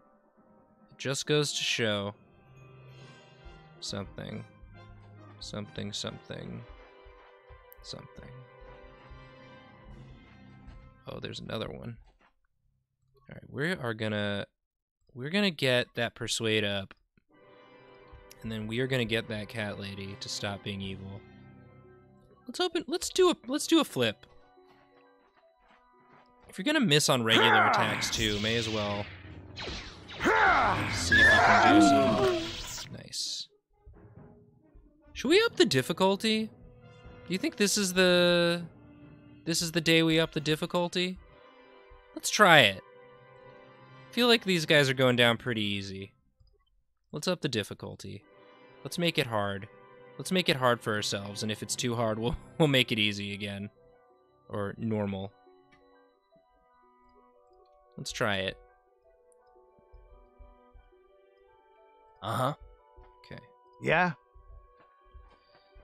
S1: It just goes to show something. Something, something, something. Oh, there's another one. All right, we are gonna we're gonna get that persuade up, and then we are gonna get that cat lady to stop being evil. Let's open. Let's do a let's do a flip. If you're gonna miss on regular attacks too, may as well see if you can do some. Nice. Should we up the difficulty? Do you think this is the this is the day we up the difficulty? Let's try it. I feel like these guys are going down pretty easy. Let's up the difficulty. Let's make it hard. Let's make it hard for ourselves, and if it's too hard, we'll we'll make it easy again. Or normal. Let's try it.
S7: Uh huh.
S1: Okay.
S3: Yeah?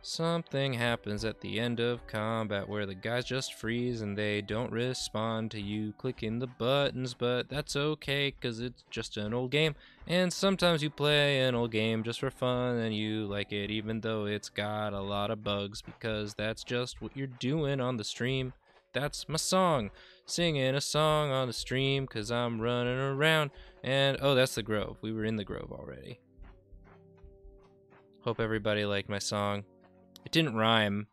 S1: Something happens at the end of combat where the guys just freeze and they don't respond to you clicking the buttons, but that's okay because it's just an old game. And sometimes you play an old game just for fun and you like it even though it's got a lot of bugs because that's just what you're doing on the stream. That's my song. Singing a song on the stream because I'm running around. And oh, that's the Grove. We were in the Grove already. Hope everybody liked my song. It didn't rhyme,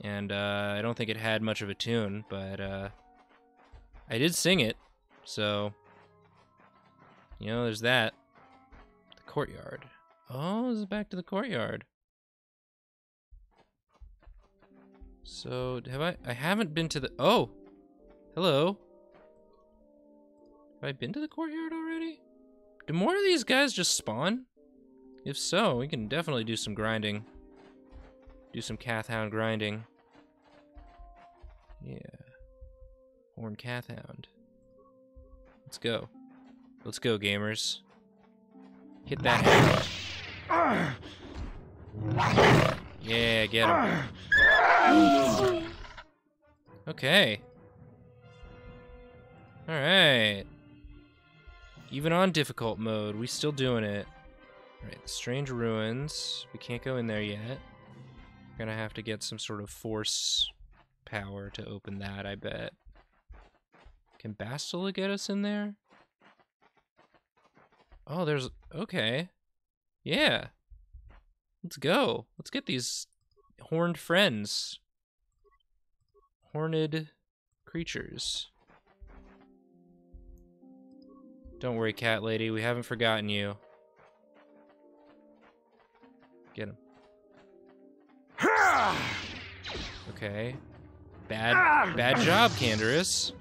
S1: and uh, I don't think it had much of a tune, but uh, I did sing it, so you know, there's that. The courtyard. Oh, this is back to the courtyard. So have I? I haven't been to the. Oh, hello. Have I been to the courtyard already? Do more of these guys just spawn? If so, we can definitely do some grinding. Do some Kath hound grinding. Yeah. Horn Kath hound. Let's go. Let's go, gamers. Hit that. Yeah, get him. Okay. Alright. Even on difficult mode, we still doing it. Alright, the Strange Ruins. We can't go in there yet. We're gonna have to get some sort of force power to open that, I bet. Can Bastila get us in there? Oh, there's okay. Yeah. Let's go. Let's get these horned friends. Horned creatures. Don't worry, cat lady. We haven't forgotten you. Get him. Okay. Bad bad job, Canderous.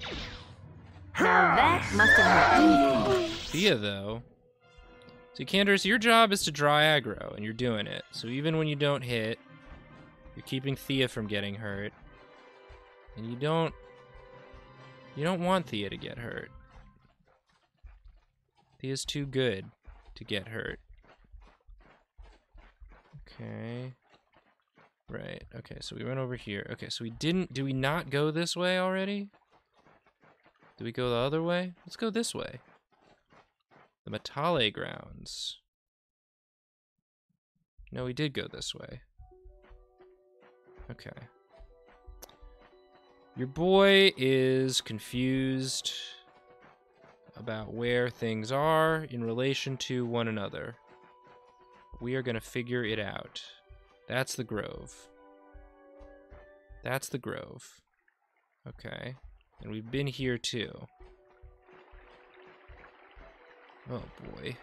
S8: Now that must have hurt.
S1: Thea, though. See, Canderous, your job is to draw aggro, and you're doing it. So even when you don't hit, you're keeping Thea from getting hurt. And you don't... You don't want Thea to get hurt. Thea's too good to get hurt. Okay. Right, okay, so we went over here. Okay, so we didn't... Do we not go this way already? Do we go the other way? Let's go this way. The Matale grounds. No, we did go this way. Okay. Your boy is confused about where things are in relation to one another. We are going to figure it out. That's the grove. That's the grove. Okay. And we've been here too. Oh boy.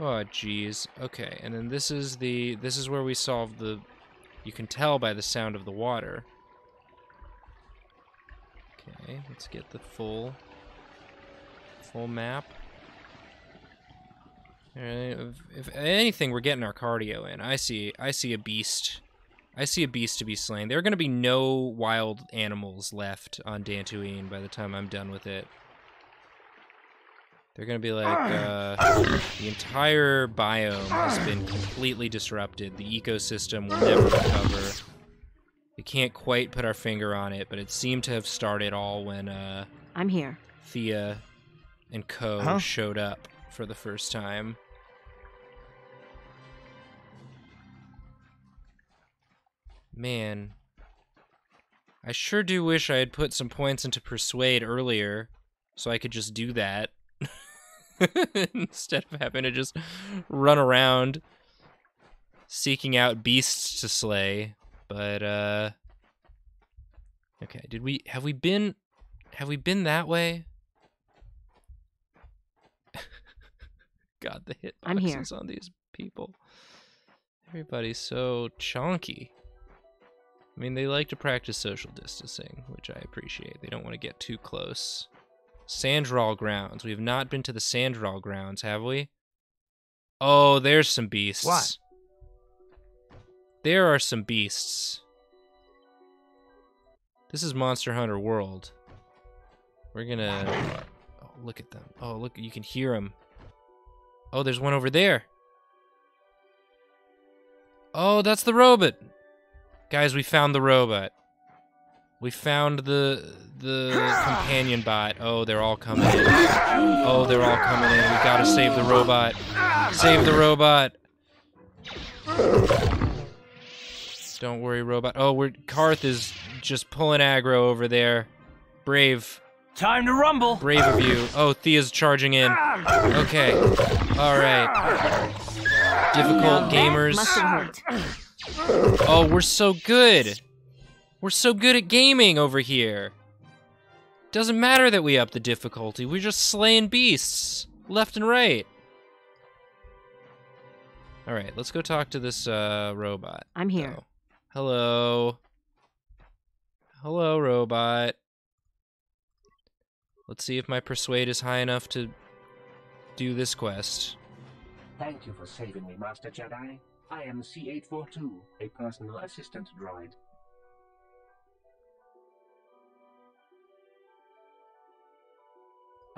S1: Oh jeez. Okay, and then this is the this is where we solve the you can tell by the sound of the water. Okay, let's get the full full map. If, if anything, we're getting our cardio in. I see I see a beast. I see a beast to be slain. There are going to be no wild animals left on Dantooine by the time I'm done with it. They're going to be like, uh, the entire biome has been completely disrupted. The ecosystem will never recover. We can't quite put our finger on it, but it seemed to have started all when uh,
S8: I'm here.
S1: Thea and Co.
S3: Huh?
S1: showed up for the first time. Man, I sure do wish I had put some points into Persuade earlier so I could just do that. Instead of having to just run around seeking out beasts to slay. But, uh. Okay, did we. Have we been. Have we been that way? God, the hitboxes
S8: I'm here.
S1: on these people. Everybody's so chonky. I mean, they like to practice social distancing, which I appreciate. They don't want to get too close. Sandral grounds. We have not been to the Sandral grounds, have we? Oh, there's some beasts.
S3: What?
S1: There are some beasts. This is Monster Hunter World. We're gonna. Oh, look at them. Oh, look, you can hear them. Oh, there's one over there. Oh, that's the robot. Guys, we found the robot. We found the the companion bot. Oh, they're all coming in. Oh, they're all coming in. We gotta save the robot. Save the robot. Don't worry, robot. Oh, we're Carth is just pulling aggro over there. Brave.
S7: Time to rumble.
S1: Brave of you. Oh, Thea's charging in. Okay. All right. Difficult gamers.
S8: Must have hurt.
S1: Oh, we're so good. We're so good at gaming over here. Doesn't matter that we up the difficulty. We're just slaying beasts left and right. All right, let's go talk to this uh, robot.
S8: I'm here.
S1: though. Hello. Hello, robot. Let's see if my persuade is high enough to do this quest.
S6: Thank you for saving me, Master Jedi. I am C842, a personal assistant droid.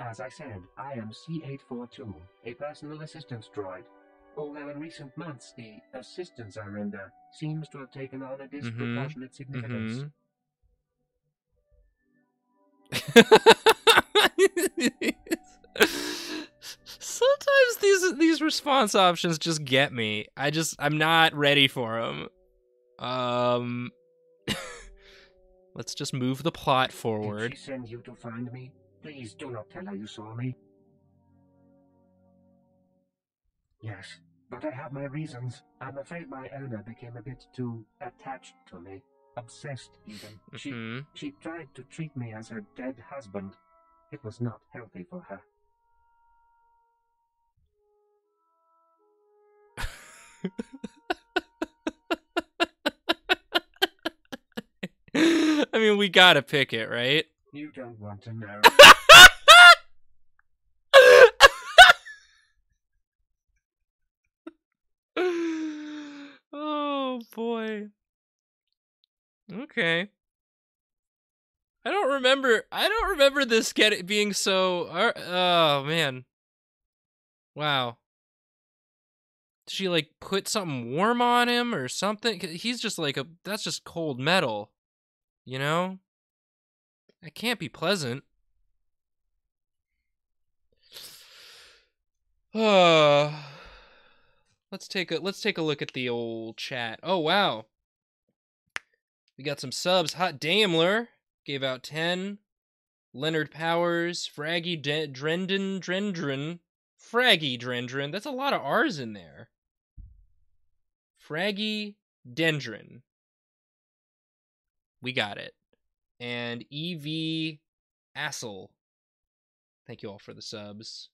S6: As I said, I am C842, a personal assistant droid. Although in recent months the assistance I render seems to have taken on a disproportionate significance.
S1: Sometimes these these response options just get me. I just I'm not ready for them. Um, let's just move the plot
S6: Did
S1: forward.
S6: she send you to find me? Please do not tell her you saw me. Yes, but I have my reasons. I'm afraid my owner became a bit too attached to me. Obsessed, even. She,
S1: Mhm.
S6: she tried to treat me as her dead husband. It was not healthy for her.
S1: I mean, we gotta pick it, right?
S6: You don't want to know.
S1: oh boy. Okay. I don't remember. I don't remember this get being so. Oh man. Wow. Did she like put something warm on him or something? He's just like a. That's just cold metal. You know. That can't be pleasant. Uh, let's take a let's take a look at the old chat. Oh wow. We got some subs. Hot Daimler gave out 10. Leonard Powers, Fraggy De- Drendon Drendron. Fraggy Drendron. That's a lot of R's in there. Fraggy Dendron. We got it. And EV Assel. Thank you all for the subs.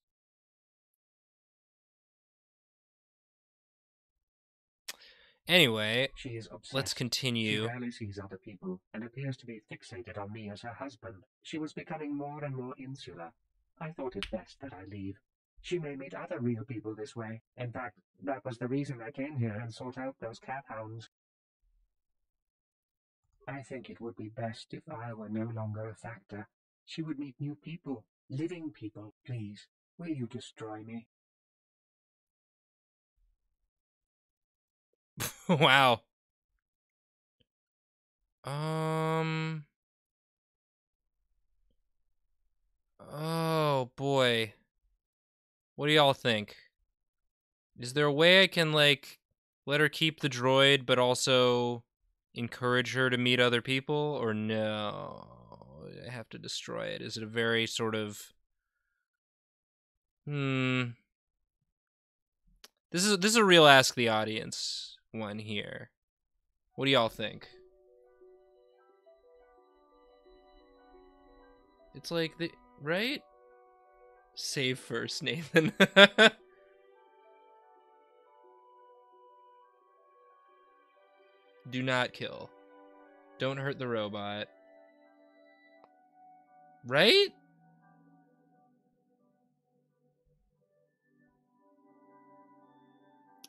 S1: Anyway,
S6: She is obsessed.
S1: let's continue.
S6: She rarely sees other people and appears to be fixated on me as her husband. She was becoming more and more insular. I thought it best that I leave. She may meet other real people this way. In fact, that was the reason I came here and sought out those cat hounds. I think it would be best if I were no longer a factor. She would meet new people, living people. Please, will you destroy me?
S1: wow. Um. Oh boy. What do y'all think? Is there a way I can like let her keep the droid but also encourage her to meet other people or no? I have to destroy it. Is it a very sort of Hmm. This is this is a real ask the audience one here. What do y'all think? It's like the right? Save first, Nathan. Do not kill. Don't hurt the robot. Right?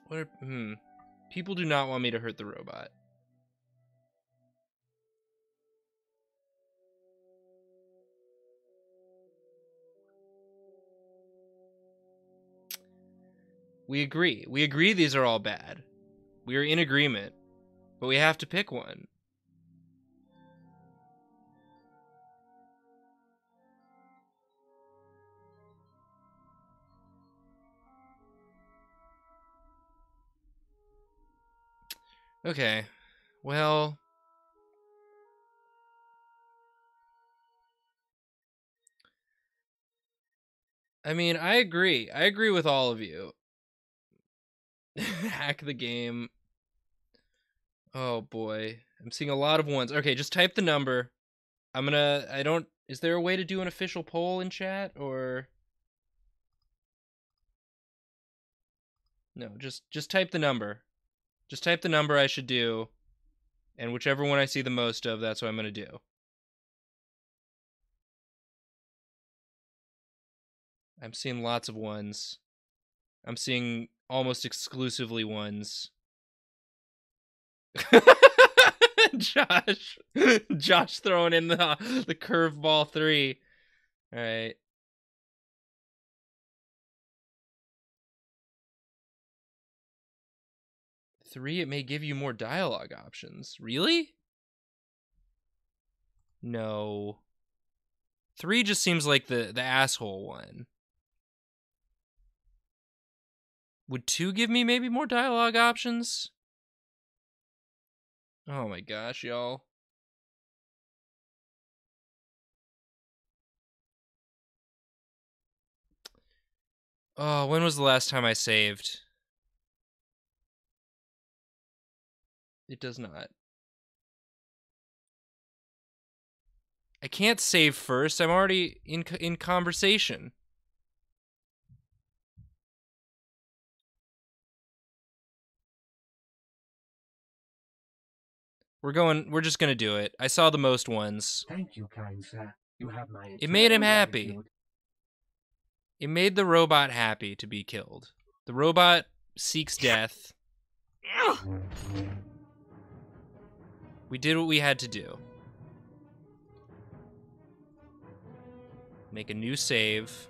S1: What are, hmm. People do not want me to hurt the robot. We agree. We agree these are all bad. We are in agreement. But we have to pick one. Okay. Well, I mean, I agree. I agree with all of you. Hack the game. Oh boy. I'm seeing a lot of ones. Okay, just type the number. I'm gonna. I don't. Is there a way to do an official poll in chat or. No, just just type the number. Just type the number I should do, and whichever one I see the most of, that's what I'm gonna do. I'm seeing lots of ones. I'm seeing almost exclusively ones. Josh, Josh throwing in the the curveball three. All right. Three, it may give you more dialogue options. Really? No. Three just seems like the the asshole one. Would two give me maybe more dialogue options? Oh my gosh, y'all. Oh, when was the last time I saved? It does not. I can't save first. I'm already in in conversation. We're going. We're just gonna do it. I saw the most ones.
S6: Thank you, kind sir. You have my.
S1: It made him happy.
S6: gratitude.
S1: It made the robot happy to be killed. The robot seeks death. We did what we had to do. Make a new save.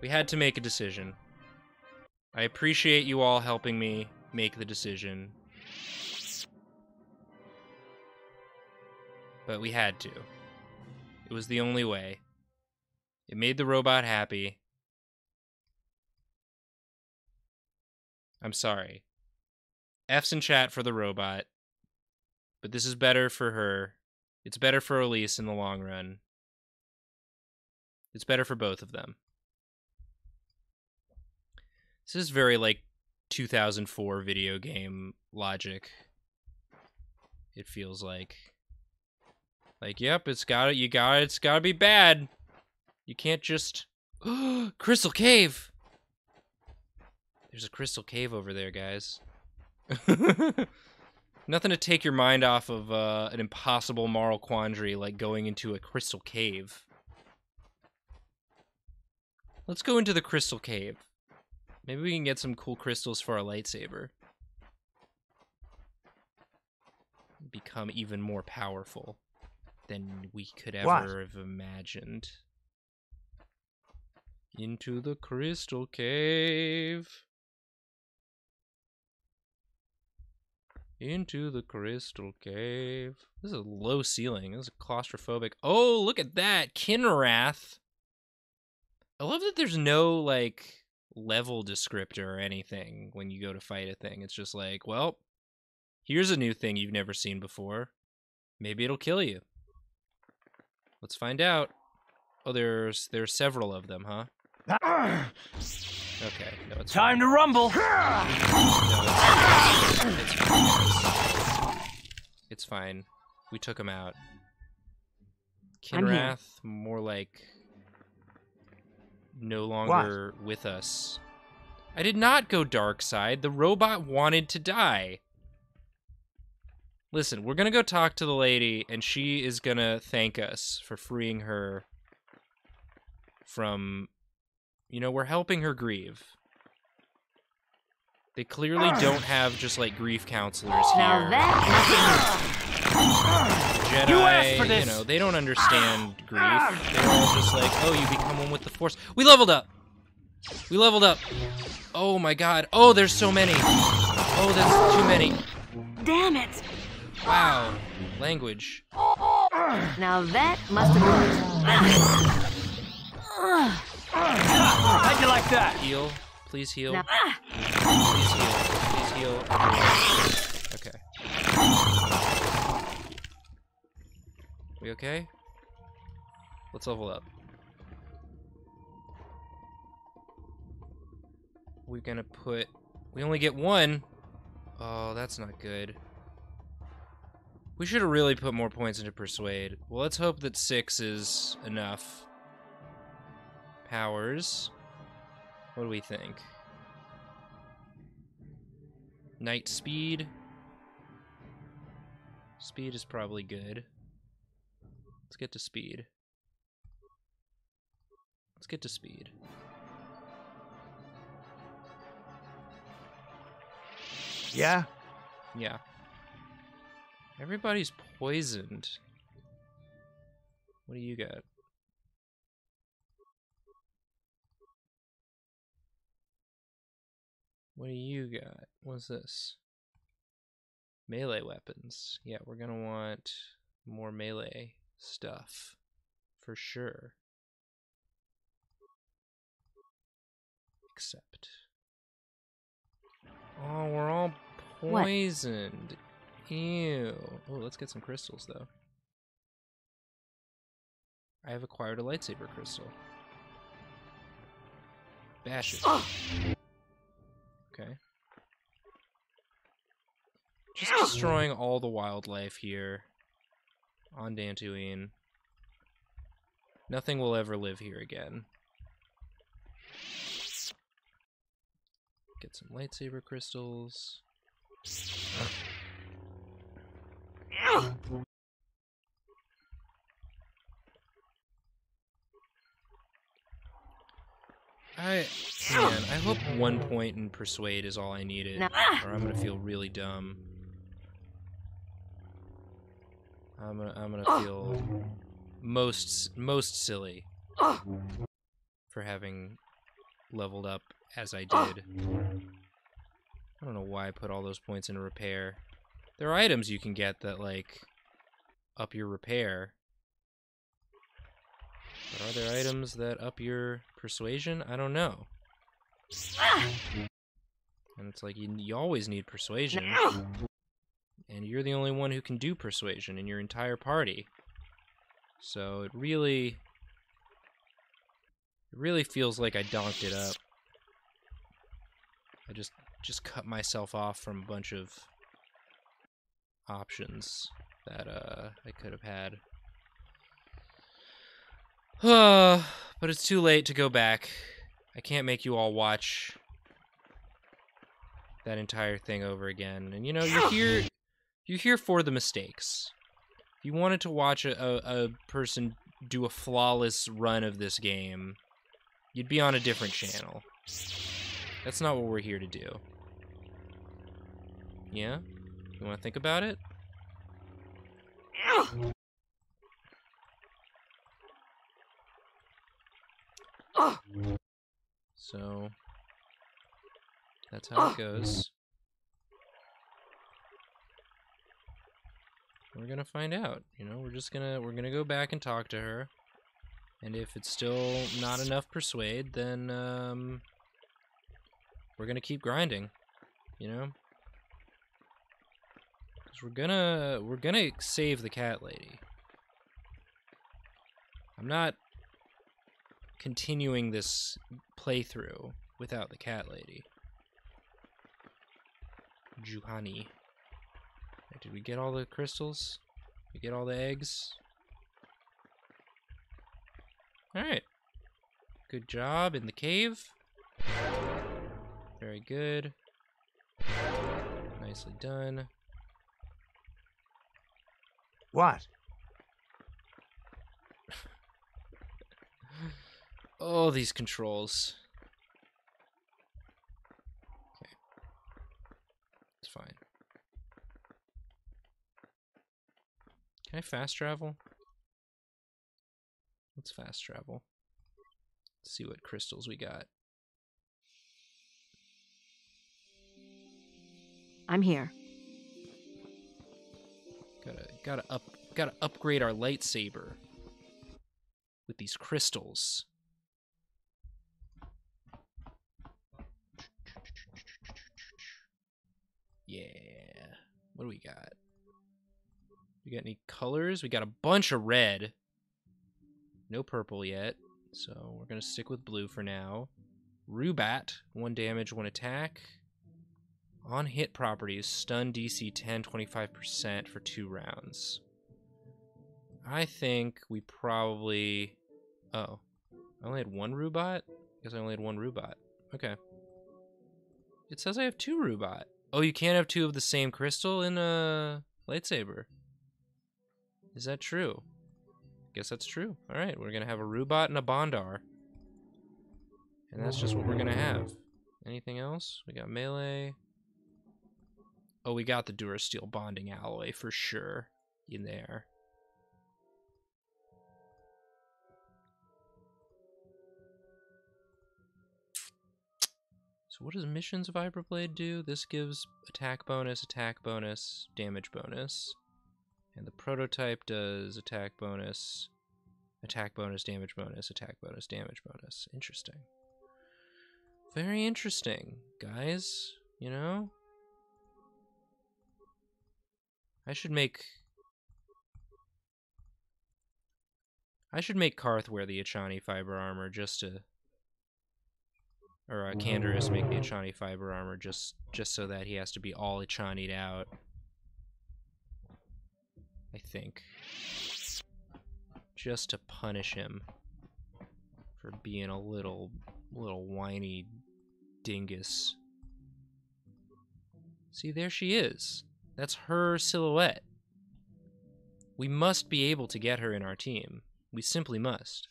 S1: We had to make a decision. I appreciate you all helping me make the decision. But we had to. It was the only way. It made the robot happy. I'm sorry. F's in chat for the robot. But this is better for her. It's better for Elise in the long run. It's better for both of them. This is very like 2004 video game logic. It feels like. Like, yep, it's got it. You got it. It's got to be bad. You can't just Crystal Cave. There's a crystal cave over there, guys. Nothing to take your mind off of uh, an impossible moral quandary like going into a crystal cave. Let's go into the crystal cave. Maybe we can get some cool crystals for our lightsaber. Become even more powerful than we could ever
S3: What?
S1: have imagined. Into the crystal cave. Into the crystal cave. This is a low ceiling. This is claustrophobic. Oh, look at that. Kinrath. I love that there's no like level descriptor or anything when you go to fight a thing. It's just like, well, here's a new thing you've never seen before. Maybe it'll kill you. Let's find out. Oh, there's there's several of them, huh? Okay, no, it's
S7: Time
S1: fine.
S7: to rumble.
S1: It's fine. It's fine. We took him out. Kinrath, more like no longer with us. I did not go dark side. The robot wanted to die. Listen, we're gonna go talk to the lady, and she is gonna thank us for freeing her from. You know, we're helping her grieve. They clearly ah. don't have just like grief counselors
S8: Now
S1: here.
S8: that
S1: Jedi,
S7: You asked for this.
S1: know, they don't understand ah. grief. They're all just like, oh, you become one with the Force. We leveled up. We leveled up. Oh my God. Oh, there's so many. Oh, that's too many.
S8: damn it.
S1: Wow. Language.
S8: Now that must have hurt.
S7: How'd you like that?
S1: Heal. Please heal.
S8: Now,
S1: Please heal. Please heal. Okay. We okay? Let's level up. We're gonna put. We only get one. Oh, that's not good. We should have really put more points into Persuade. Well, let's hope that six is enough. Powers. What do we think? Knight speed. Speed is probably good. Let's get to speed. Let's get to speed.
S3: Yeah?
S1: Yeah. Everybody's poisoned. What do you got? What do you got? What's this? Melee weapons. Yeah, we're gonna want more melee stuff. For sure. Except. Oh, we're all
S8: What?
S1: poisoned. Ew. Oh, let's get some crystals though. I have acquired a lightsaber crystal. Bash it. Okay. Just destroying all the wildlife here on Dantooine. Nothing will ever live here again. Get some lightsaber crystals. I man, I hope one point in persuade is all I needed,
S8: No.
S1: or I'm gonna feel really dumb. I'm gonna I'm gonna ah. feel most most silly ah. for having leveled up as I ah. did. I don't know why I put all those points into repair. There are items you can get that like up your repair. But are there items that up your persuasion? I don't know. And it's like you, you always need persuasion. And you're the only one who can do persuasion in your entire party. So it really it really feels like I donked it up. I just just cut myself off from a bunch of options that uh I could have had. Uh, but it's too late to go back. I can't make you all watch that entire thing over again. And you know, you're here you're here for the mistakes. If you wanted to watch a, a, a person do a flawless run of this game, you'd be on a different channel. That's not what we're here to do. Yeah? You want to think about it? So that's how it goes. We're gonna find out. You know, we're just gonna we're gonna go back and talk to her. And if it's still not enough persuade, then um we're gonna keep grinding. You know? Cause we're gonna we're gonna save the cat lady. I'm not continuing this playthrough without the cat lady. Juhani. Did we get all the crystals? Did We get all the eggs? Alright. Good job in the cave. Very good. Nicely done.
S3: What?
S1: Oh, these controls. Okay. It's fine. Can I fast travel? Let's fast travel. Let's see what crystals we got.
S8: I'm here.
S1: Gotta gotta up gotta upgrade our lightsaber with these crystals. Yeah. What do we got? Got any colors? We got a bunch of red. No purple yet. So we're gonna stick with blue for now. Rubat, one damage, one attack. On hit properties, stun DC 10, 25% for two rounds. I think we probably. Oh. I only had one Rubat? guess I only had one Rubat. Okay. It says I have two Rubat. Oh, you can't have two of the same crystal in a lightsaber. Is that true? Guess that's true. Alright, we're gonna have a Rubat and a Bondar. And that's just what we're gonna have. Anything else? We got melee. Oh, we got the Durasteel bonding alloy for sure in there. So what does Missions Vibroblade do? This gives attack bonus, attack bonus, damage bonus. And the prototype does attack bonus, attack bonus, damage bonus, attack bonus, damage bonus. Interesting. Very interesting, guys. You know? I should make I should make Carth wear the Echani fiber armor just to or uh, Canderous make the Echani fiber armor just just so that he has to be all Echani'd out. I think. Just to punish him for being a little little whiny dingus. See, there she is. That's her silhouette. We must be able to get her in our team. We simply must.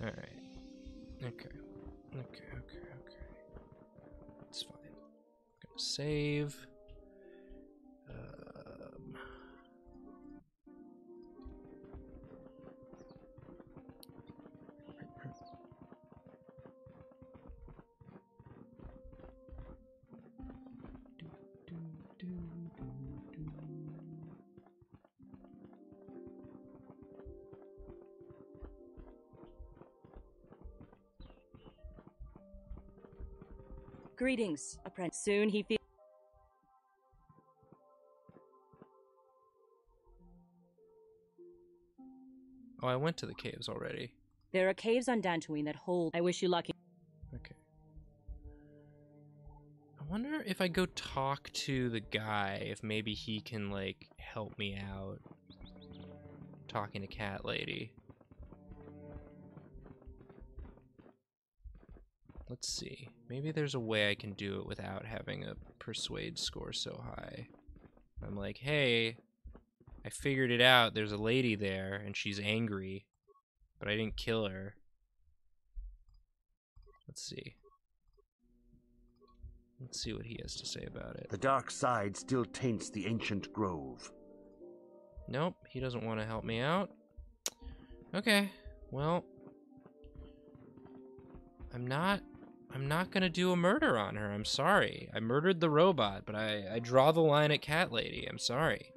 S1: Alright. Okay. Okay, okay, okay. It's fine. I'm gonna save.
S11: Greetings, apprentice. Soon he feels.
S1: Oh, I went to the caves already.
S11: There are caves on Dantooine that hold. I wish you luck.
S1: Okay. I wonder if I go talk to the guy, if maybe he can, like, help me out. Talking to Cat Lady. Let's see. Maybe there's a way I can do it without having a persuade score so high. I'm like, hey, I figured it out. There's a lady there, and she's angry, but I didn't kill her. Let's see. Let's see what he has to say about it.
S12: The dark side still taints the ancient grove.
S1: Nope, he doesn't want to help me out. Okay, well, I'm not. I'm not gonna do a murder on her. I'm sorry. I murdered the robot, but I, I draw the line at Cat Lady. I'm sorry.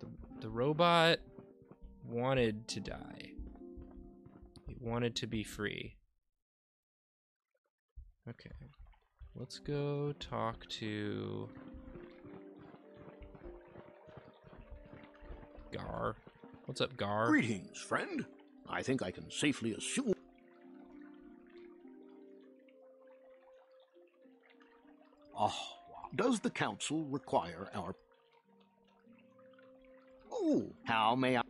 S1: The, the robot wanted to die. It wanted to be free. Okay. Let's go talk to Gar. What's up, Gar?
S13: Greetings, friend. I think I can safely assume. Oh, does the council require our. Oh, how may I.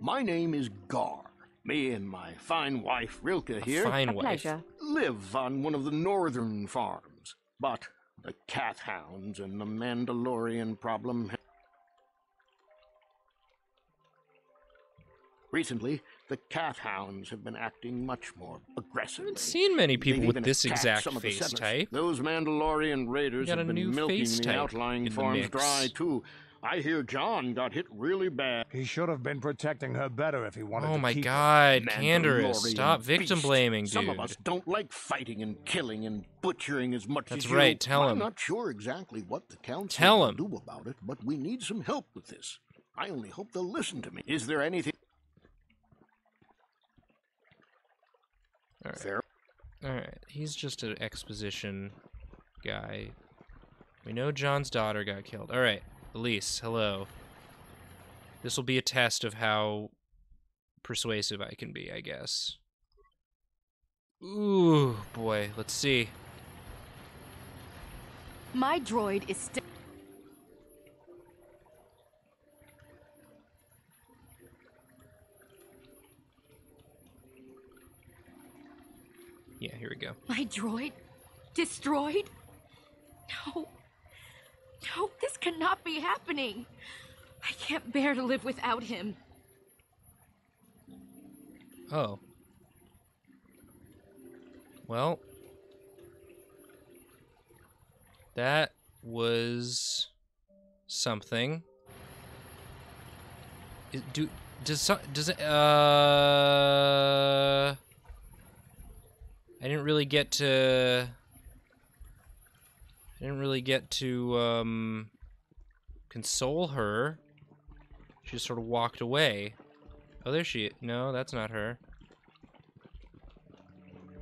S13: My name is Gar. Me and my fine wife Rilke here
S1: fine A wife. pleasure.
S13: live on one of the northern farms. But the kath hounds and the Mandalorian problem Recently, the kath hounds have been acting much more aggressively. I haven't
S1: seen many people
S13: They've
S1: with this exact
S13: some of the
S1: face
S13: settlers.
S1: type.
S13: Those Mandalorian raiders
S1: got
S13: have
S1: a
S13: been
S1: new
S13: milking
S1: face
S13: the outlying
S1: in the
S13: farms dry too. I hear John got hit really bad.
S3: He should have been protecting her better if he wanted
S1: Oh
S3: to
S1: my
S3: keep her.
S1: god, Canderous,
S13: Mandalorian
S1: stop victim
S13: beast.
S1: blaming, dude.
S13: Some of us don't like fighting and killing and butchering as much
S1: That's
S13: as you.
S1: right, tell
S13: I'm
S1: him.
S13: not sure exactly what the council
S1: Tell
S13: will
S1: him.
S13: do about it, but we need some help with this. I only hope they'll listen to me. Is there anything?
S1: Alright.
S13: Fair.
S1: Alright, he's just an exposition guy. We know John's daughter got killed. Alright, Elise, hello. This will be a test of how persuasive I can be, I guess. Ooh, boy, let's see.
S14: My droid is still.
S1: Yeah, here we go.
S14: My droid? Destroyed? No. No, this cannot be happening. I can't bear to live without him.
S1: Oh. Well. That was something. Do does does it uh I didn't really get to I didn't really get to um console her. She just sort of walked away. Oh, there she. No, that's not her.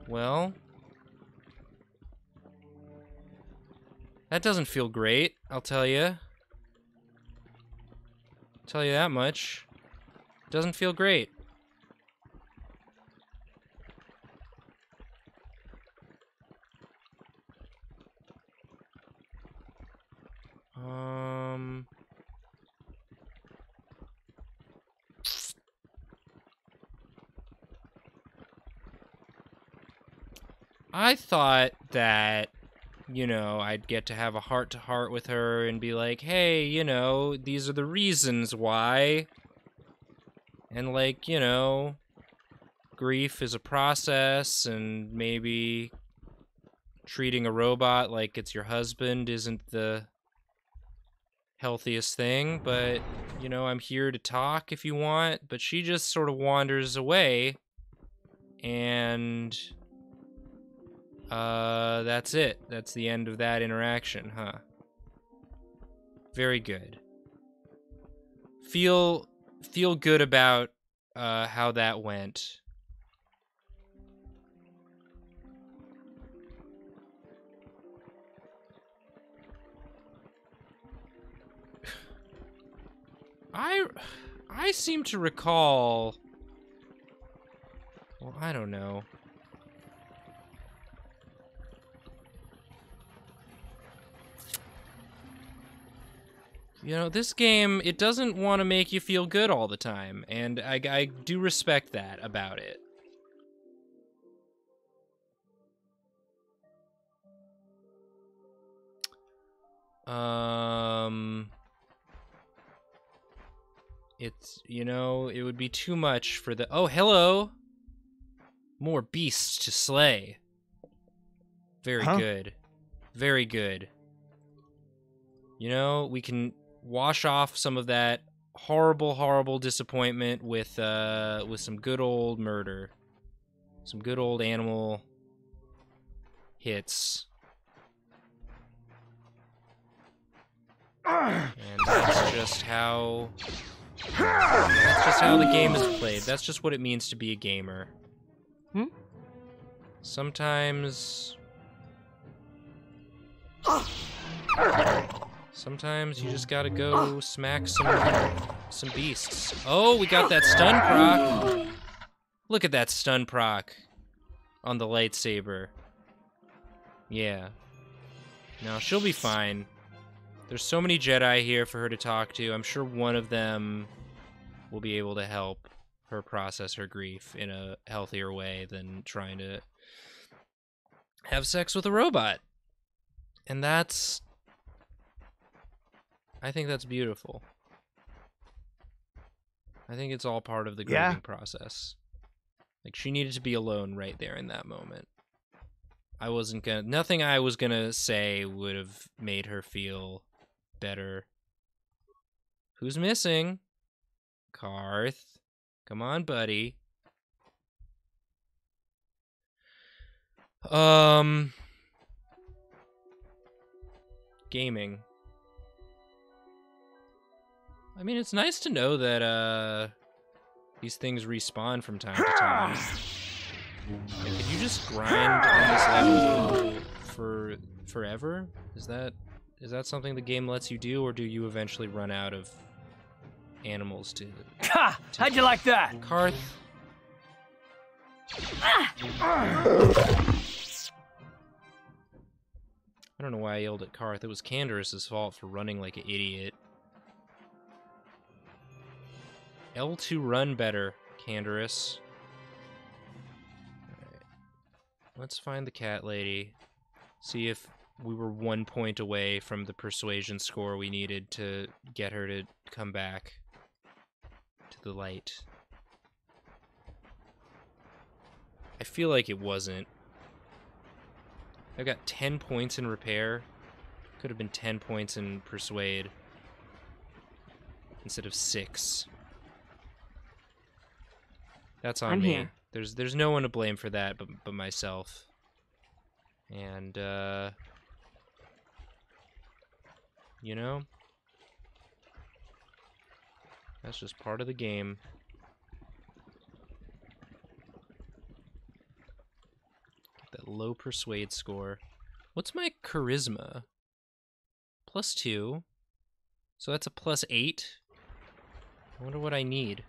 S1: Well, that doesn't feel great, I'll tell you. Tell you that much. Doesn't feel great. Um I thought that you know, I'd get to have a heart to heart with her and be like, "Hey, you know, these are the reasons why." And like, you know, grief is a process and maybe treating a robot like it's your husband isn't the healthiest thing, but you know, I'm here to talk if you want, but she just sort of wanders away and uh, that's it. That's the end of that interaction, huh? Very good. Feel feel good about uh how that went. I I seem to recall well, I don't know. You know, this game, it doesn't want to make you feel good all the time, and I, I do respect that about it. Um, it's, you know, it would be too much for the. Oh, hello! More beasts to slay. Very
S7: Huh?
S1: good. Very good. You know, we can wash off some of that horrible, horrible disappointment with uh with some good old murder. Some good old animal hits. And that's just how that's just how the game is played. That's just what it means to be a gamer.
S8: Hmm?
S1: Sometimes Sometimes you just gotta go smack some some beasts. Oh, we got that stun proc. Look at that stun proc on the lightsaber. Yeah. No, she'll be fine. There's so many Jedi here for her to talk to. I'm sure one of them will be able to help her process her grief in a healthier way than trying to have sex with a robot. And that's I think that's beautiful. I think it's all part of the grieving
S7: Yeah.
S1: process. Like she needed to be alone right there in that moment. I wasn't gonna nothing I was gonna say would have made her feel better. Who's missing? Carth. Come on, buddy. Um gaming. I mean, it's nice to know that uh these things respawn from time to time. Yeah, could you just grind on this level for forever? Is that is that something the game lets you do, or do you eventually run out of animals to?
S7: Ha! How'd you like that?
S1: Carth. I don't know why I yelled at Carth. It was Canderous' fault for running like an idiot. L2 run better, Canderous. Alright. Let's find the cat lady. See if we were one point away from the persuasion score we needed to get her to come back to the light. I feel like it wasn't. I've got 10 points in repair. Could have been 10 points in persuade instead of 6. That's on
S8: I'm
S1: me.
S8: here.
S1: There's there's no one to blame for that but but myself. And uh you know, that's just part of the game. That low persuade score. What's my charisma? Plus two. So that's a plus eight. I wonder what I need.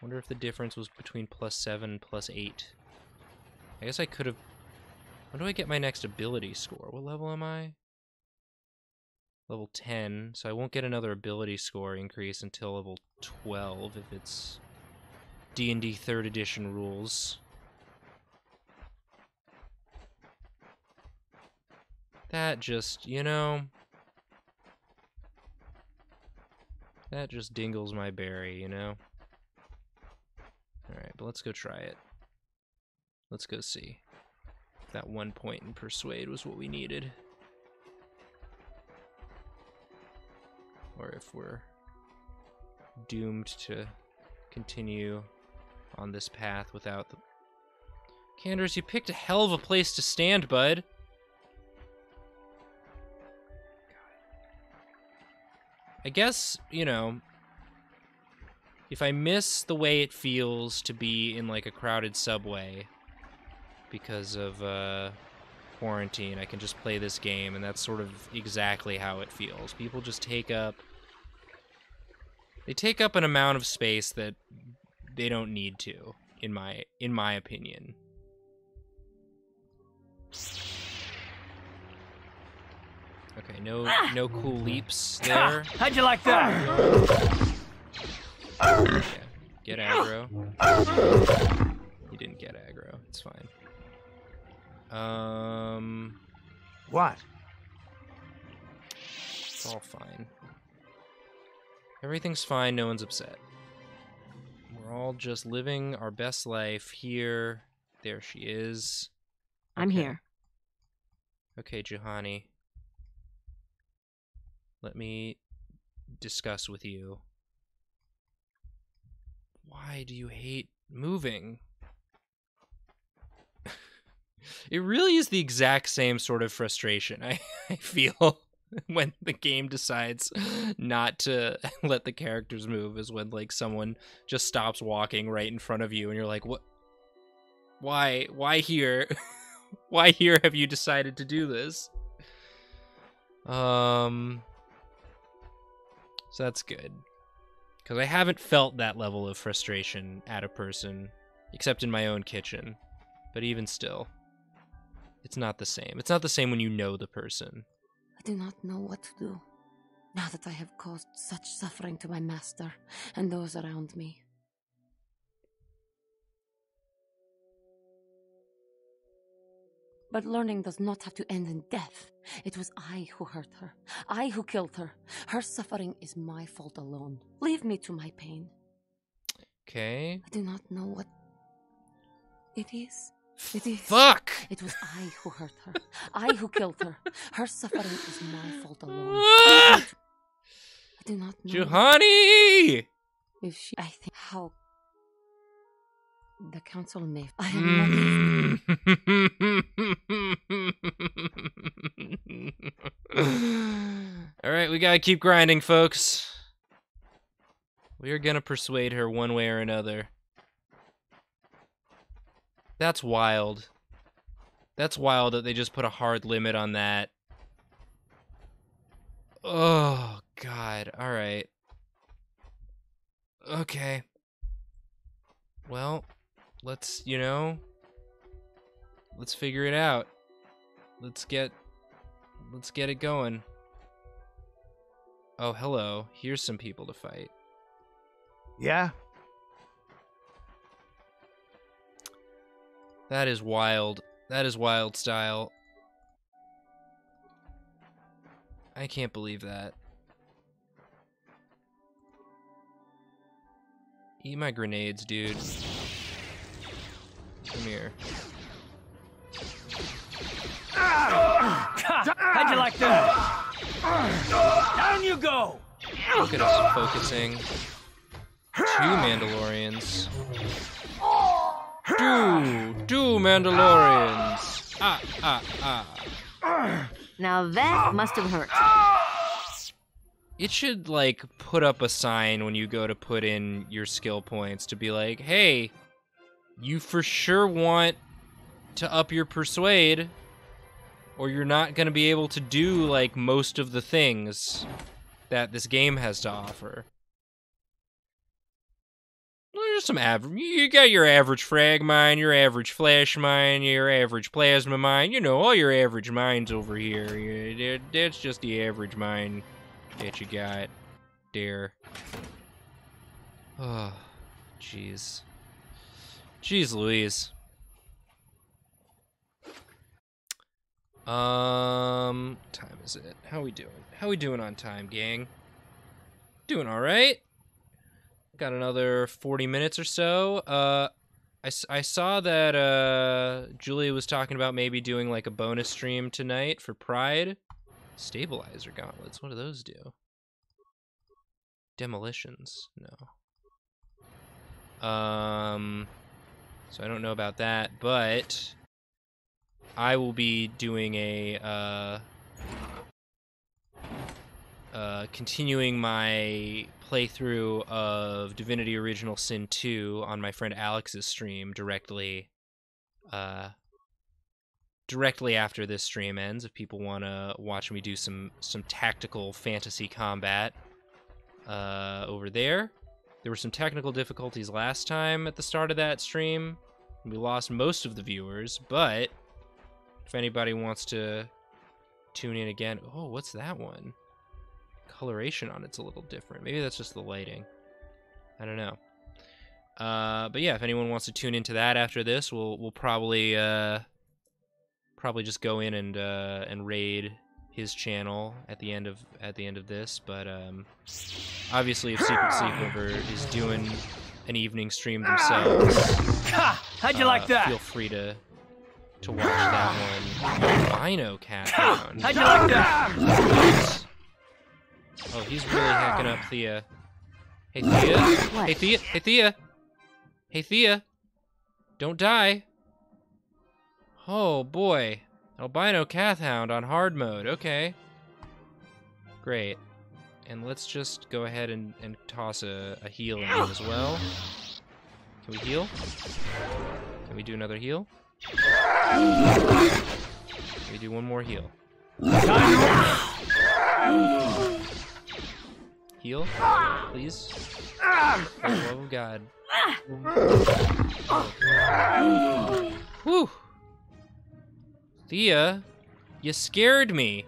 S1: wonder if the difference was between plus seven and plus eight. I guess I could have. When do I get my next ability score? What level am I? Level 10, so I won't get another ability score increase until level 12 if it's D&D 3rd edition rules. That just, you know, that just dingles my berry, you know? Alright, but let's go try it. Let's go see. That one point in Persuade was what we needed. Or if we're doomed to continue on this path without the... Candace, you picked a hell of a place to stand, bud. I guess, you know, if I miss the way it feels to be in like a crowded subway because of uh, quarantine, I can just play this game, and that's sort of exactly how it feels. People just take up they take up an amount of space that they don't need to, in my in my opinion. Okay, no no cool leaps there.
S7: How'd you like that?
S1: Yeah, get aggro. He didn't get aggro. It's fine. Um.
S3: What?
S1: It's all fine. Everything's fine. No one's upset. We're all just living our best life here. There she is.
S8: I'm
S1: Okay.
S8: here.
S1: Okay, Juhani. Let me discuss with you. Why do you hate moving? it really is the exact same sort of frustration I, I feel when the game decides not to let the characters move is when like someone just stops walking right in front of you and you're like what? Why why here? Why here have you decided to do this? Um so that's good. Because i haven't felt that level of frustration at a person except in my own kitchen but even still it's not the same. It's not the same when you know the person
S15: I do not know what to do. Now that I have caused such suffering to my master and those around me. But learning does not have to end in death. It was I who hurt her. I who killed her. Her suffering is my fault alone. Leave me to my pain.
S1: okay
S15: I do not know what it is. It is.
S1: Fuck!
S15: It was I who hurt her. I who killed her. Her suffering is my fault alone. To- I do not know.
S1: Juhani!
S15: If she, I think how the council may. I am not.
S1: All right, we gotta keep grinding, folks. We are gonna persuade her one way or another. That's wild. That's wild that they just put a hard limit on that. Oh, God. All right. Okay. Well, let's, you know, let's figure it out. Let's get let's get it going. Oh, hello. Here's some people to fight.
S3: Yeah?
S1: That is wild. That is wild style. I can't believe that. Eat my grenades, dude. Come here.
S7: How'd you like that? Down you go!
S1: Look at us focusing. Two Mandalorians. Two! Two Mandalorians! Ah, ah, ah.
S8: Now that must have hurt.
S1: It should, like, put up a sign when you go to put in your skill points to be like, hey, you for sure want to up your persuade, or you're not going to be able to do like most of the things that this game has to offer. There's some average. You got your average frag mine, your average flash mine, your average plasma mine. You know, all your average mines over here. That's just the average mine that you got there. Oh, jeez. Jeez Louise. Um, time is it? How we doing? How we doing on time, gang? Doing all right. Got another 40 minutes or so. Uh, I, I saw that uh Julia was talking about maybe doing like a bonus stream tonight for Pride. Stabilizer gauntlets. What do those do? Demolitions. No. Um, so I don't know about that, but I will be doing a uh, uh, continuing my playthrough of Divinity Original Sin 2 on my friend Alex's stream directly uh, directly after this stream ends if people want to watch me do some some tactical fantasy combat uh, over there. There were some technical difficulties last time at the start of that stream. We lost most of the viewers, but if anybody wants to tune in again, oh, what's that one? Coloration on it's a little different. Maybe that's just the lighting. I don't know. Uh, but yeah, if anyone wants to tune into that after this, we'll we'll probably uh, probably just go in and uh, and raid his channel at the end of at the end of this. But um, obviously, if Secret Sleepover is doing an evening stream themselves,
S7: How'd you
S1: uh,
S7: like that?
S1: Feel free to to watch that one. Albino cat.
S7: How'd you like that?
S1: Oh, he's really hacking up Thea. Hey Thea. Hey Thea. Hey Thea. Hey Thea. Don't die. Oh boy. Albino Kath hound on hard mode. Okay. Great. And let's just go ahead and, and toss a, a heal in as well. Can we heal? Can we do another heal? Can we do one more heal? Heal, please. The love of God. Whew. Thea, you scared me.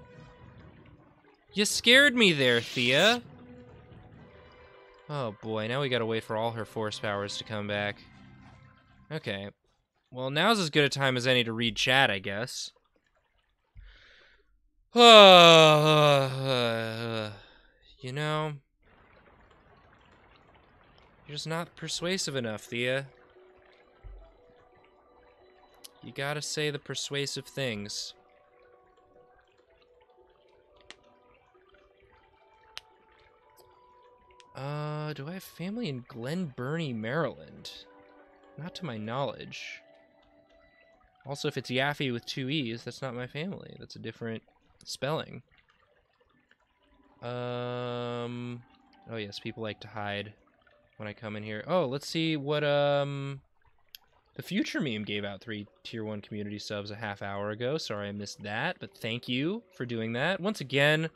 S1: You scared me there, Thea. Oh boy, now we gotta wait for all her force powers to come back. Okay. Well, now's as good a time as any to read chat, I guess. you know, you're just not persuasive enough, Thea. You gotta say the persuasive things. Uh, do I have family in Glen Burnie, Maryland? Not to my knowledge. Also, if it's Yaffe with two E's, that's not my family. That's a different spelling. Um, oh yes, people like to hide when I come in here. Oh, let's see what, um, the Future Meme gave out three Tier 1 community subs a half hour ago. Sorry I missed that, but thank you for doing that. Once again,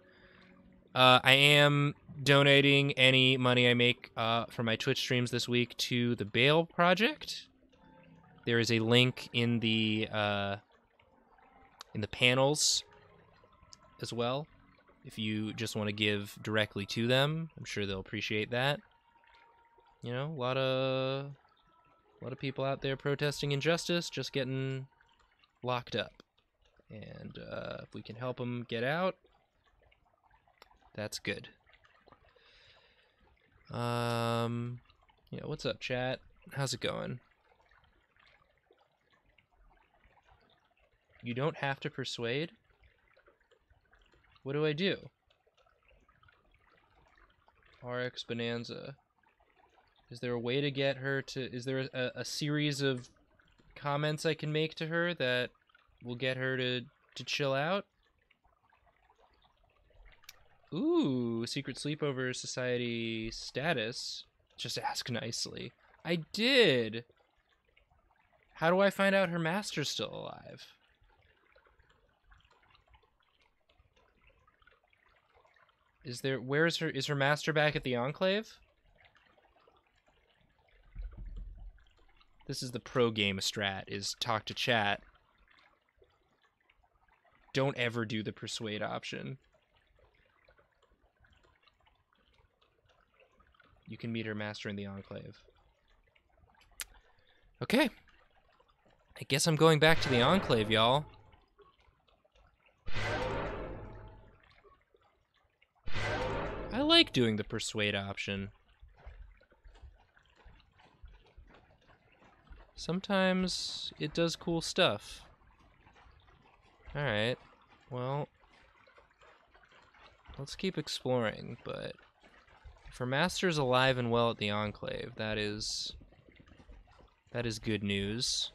S1: uh, I am donating any money I make uh, from my Twitch streams this week to the Bail Project. There is a link in the uh, in the panels as well. If you just want to give directly to them, I'm sure they'll appreciate that. You know, a lot of a lot of people out there protesting injustice, just getting locked up. And uh, if we can help them get out, that's good. Um, yeah, what's up, chat? How's it going? You don't have to persuade? What do I do? RX Bonanza. Is there a way to get her to. Is there a, a series of comments I can make to her that will get her to, to chill out? Ooh, Secret Sleepover Society status. Just ask nicely. I did. How do I find out her master's still alive? Is there where is her is her master back at the Enclave? This is the pro game strat is talk to chat. Don't ever do the persuade option. You can meet her master in the Enclave. Okay. I guess I'm going back to the Enclave, y'all. Like doing the persuade option. Sometimes it does cool stuff. Alright, well, let's keep exploring, but her master's alive and well at the Enclave, that is... that is good news.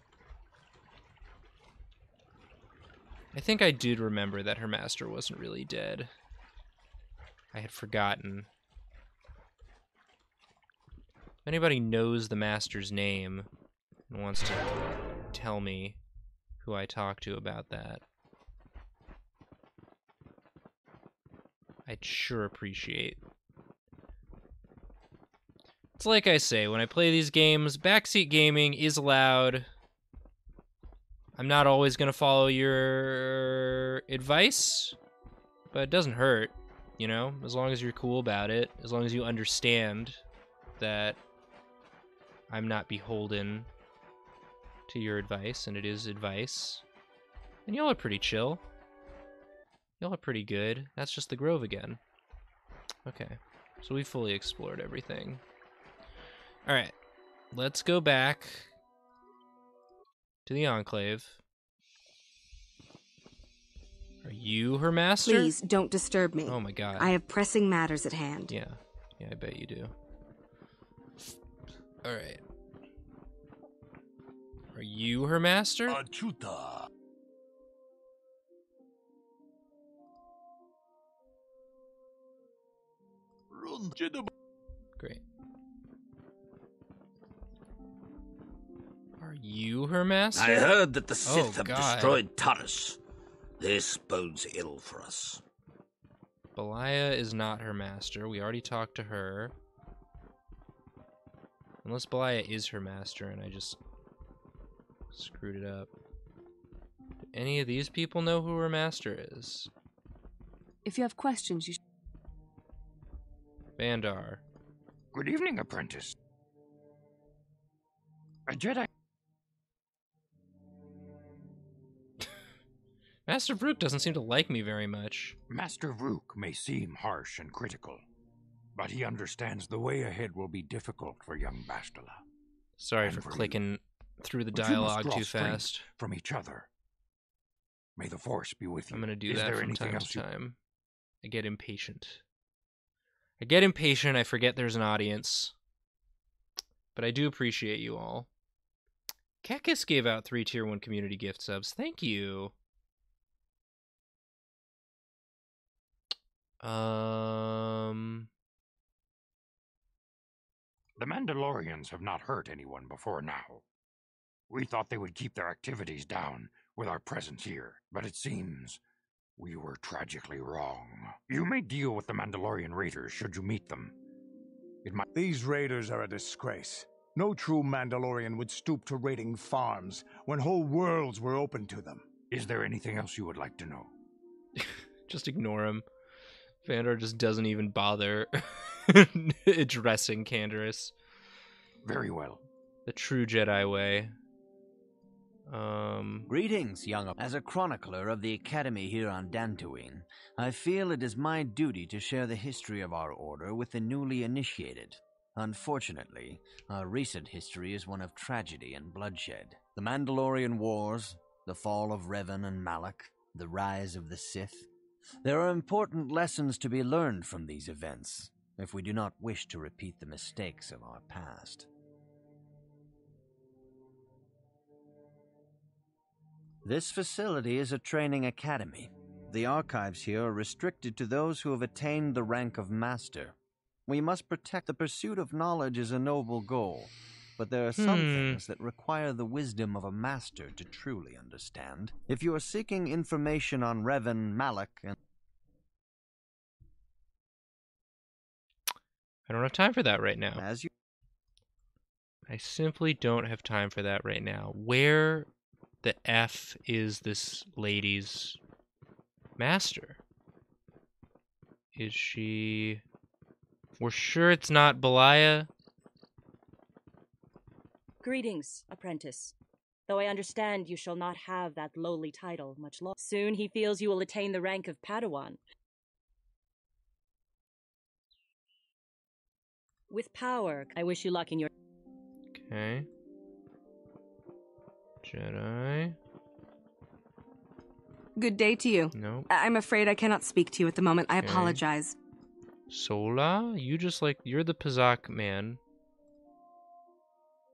S1: I think I did remember that her master wasn't really dead. I had forgotten. If anybody knows the master's name and wants to tell me who I talked to about that, I'd sure appreciate. It's like I say, when I play these games, backseat gaming is allowed. I'm not always going to follow your advice, but it doesn't hurt, you know? As long as you're cool about it, as long as you understand that I'm not beholden to your advice, and it is advice. And y'all are pretty chill. Y'all are pretty good. That's just the Grove again. Okay, so we fully explored everything. Alright, let's go back to the Enclave. Are you her master?
S16: Please don't disturb me.
S1: Oh my god.
S16: I have pressing matters at hand.
S1: Yeah, yeah, I bet you do. Alright. Are you her master?
S2: Achuta.
S1: Great. Are you her master?
S17: I heard that the
S1: Oh,
S17: Sith have
S1: God.
S17: destroyed Taris. This bodes ill for us.
S1: Belaya is not her master. We already talked to her. Unless Belaya is her master and I just screwed it up. Do any of these people know who her master is?
S16: If you have questions, you. Sh-
S1: Vandar.
S18: Good evening, apprentice. A Jedi.
S1: Master Vrook doesn't seem to like me very much.
S18: Master Vrook may seem harsh and critical, but he understands the way ahead will be difficult for young Bastila.
S1: Sorry for
S18: for you.
S1: clicking through the
S18: But you
S1: dialogue too fast.
S18: From each other. May the Force be with you.
S1: I'm gonna do
S18: Is
S1: that from time to
S18: you-
S1: time. I get impatient. I get impatient. I forget there's an audience. But I do appreciate you all. Kekis gave out three tier one community gift subs. Thank you. Um.
S18: The Mandalorians have not hurt anyone before now. We thought they would keep their activities down with our presence here, but it seems we were tragically wrong. You may deal with the Mandalorian raiders should you meet them. It might.
S3: These raiders are a disgrace. No true Mandalorian would stoop to raiding farms when whole worlds were open to them.
S18: Is there anything else you would like to know?
S1: Just ignore him. Vandar just doesn't even bother addressing Canderous.
S18: Very well.
S1: The true Jedi way. Um.
S7: Greetings, young. As a chronicler of the Academy here on Dantooine, I feel it is my duty to share the history of our order with the newly initiated. Unfortunately, our recent history is one of tragedy and bloodshed. The Mandalorian Wars, the fall of Revan and Malak, the rise of the Sith. There are important lessons to be learned from these events if we do not wish to repeat the mistakes of our past. This facility is a training academy. The archives here are restricted to those who have attained the rank of master. We must protect the pursuit of knowledge as a noble goal, but there are some
S1: Hmm.
S7: things that require the wisdom of a master to truly understand. If you are seeking information on Revan Malak and
S1: I don't have time for that right now.
S7: as you
S1: I simply don't have time for that right now. Where the F is this lady's master? Is she. We're sure it's not Belaya?
S11: Greetings, apprentice. Though I understand you shall not have that lowly title much longer. Soon he feels you will attain the rank of Padawan. With power, I wish you luck in your.
S1: Okay. Jedi.
S16: Good day to you.
S1: Nope.
S16: I- I'm afraid I cannot speak to you at the moment. I
S1: Okay.
S16: apologize.
S1: Sola? You just like. You're the Pazaak man.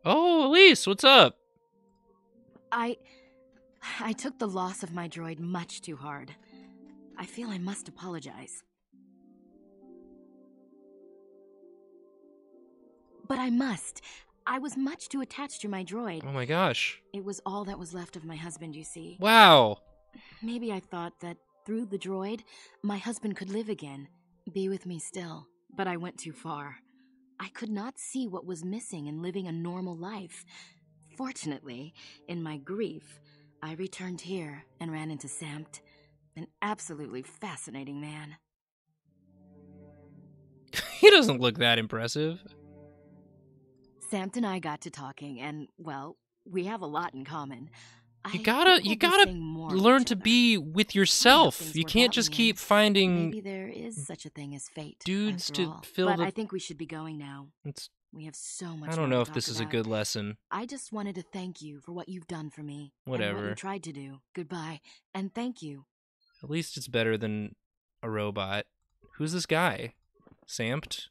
S1: Oh, Elise, what's up?
S8: I. I took the loss of my droid much too hard. I feel I must apologize. But I must. I was much too attached to my droid.
S1: Oh my gosh.
S8: It was all that was left of my husband, you see.
S1: Wow.
S8: Maybe I thought that through the droid, my husband could live again, be with me still. But I went too far. I could not see what was missing in living a normal life. Fortunately, in my grief, I returned here and ran into Samt, an absolutely fascinating man.
S1: he doesn't look that impressive.
S8: Samt and I got to talking, and, well, we have a lot in common.
S1: You gotta, you gotta
S8: seeing more of
S1: learn to be with yourself. You can't just keep finding
S8: Maybe there is such a thing as fate.
S1: dudes to
S8: all.
S1: fill
S8: but
S1: the-
S8: I think we should be going now.
S1: It's-
S8: we have so much.
S1: I don't know if this is a good lesson.
S8: I just wanted to thank you for what you've done for me. And what
S1: Whatever.
S8: you tried to do. Goodbye, and thank you.
S1: At least it's better than a robot. Who's this guy? Sampt?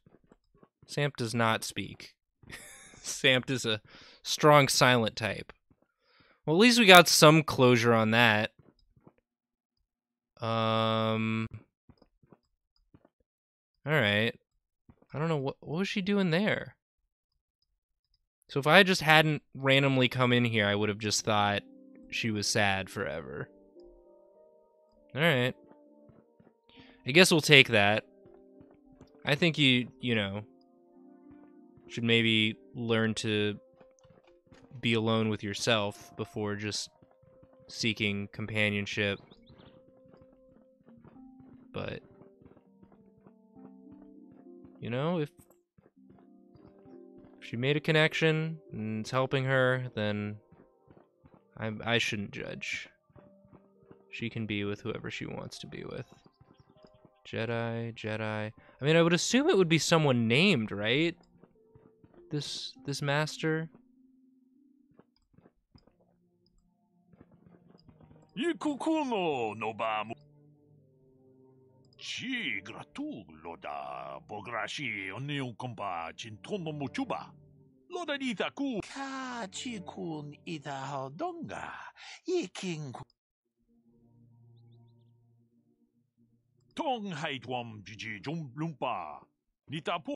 S1: Sampt does not speak. Sampt is a strong silent type. Well, at least we got some closure on that. Um. All right. I don't know what what was she doing there. So if I just hadn't randomly come in here, I would have just thought she was sad forever. All right. I guess we'll take that. I think you, you know, should maybe learn to be alone with yourself before just seeking companionship. But you know, if she made a connection and it's helping her, then I I shouldn't judge. She can be with whoever she wants to be with. Jedi, Jedi. I mean, I would assume it would be someone named, right? This this master.
S2: Ikukuno no bamu. Ci gratulo da bograshi oni un compa cintono muchuba. Loda ni taku. Ka chi kun ita hodonga. Ikin ku. Tong hai tuam jiji jum lumpa. Nita po.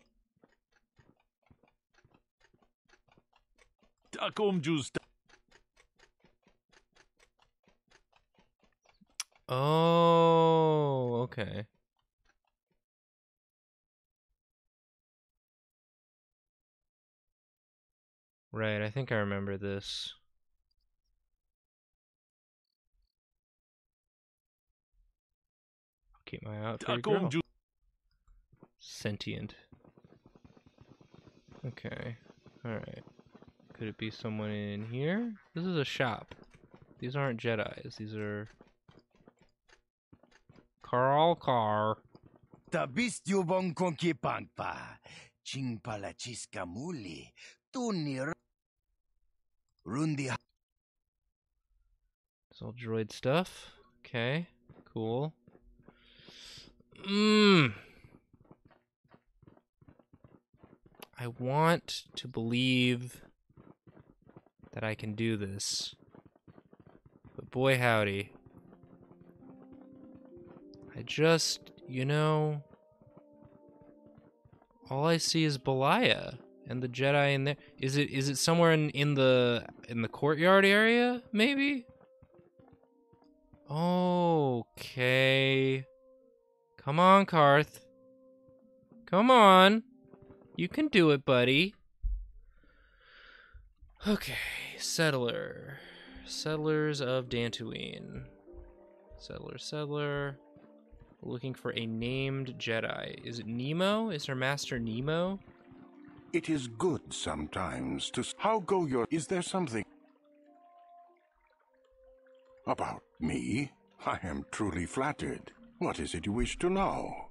S2: Takom justa.
S1: Oh, okay. Right, I think I remember this. I'll keep my eye out for a girl. Sentient. Okay. Alright. Could it be someone in here? This is a shop. These aren't Jedi's. These are Carl Carr.
S19: Tabistyo bong konki pangpa. Ching palachiska muli. Tuni Rundi
S1: It's all droid stuff. Okay, cool. Mmm. I want to believe that I can do this. But boy howdy. I just, you know, all I see is Belaya, And the Jedi in there. Is it is it somewhere in, in the in the courtyard area, maybe? Okay. Come on, Carth. Come on. You can do it, buddy. Okay, settler. Settlers of Dantooine. Settler, settler. Looking for a named Jedi. Is it Nemo? Is her master Nemo?
S12: It is good sometimes to. How go your. Is there something. About me? I am truly flattered. What is it you wish to know?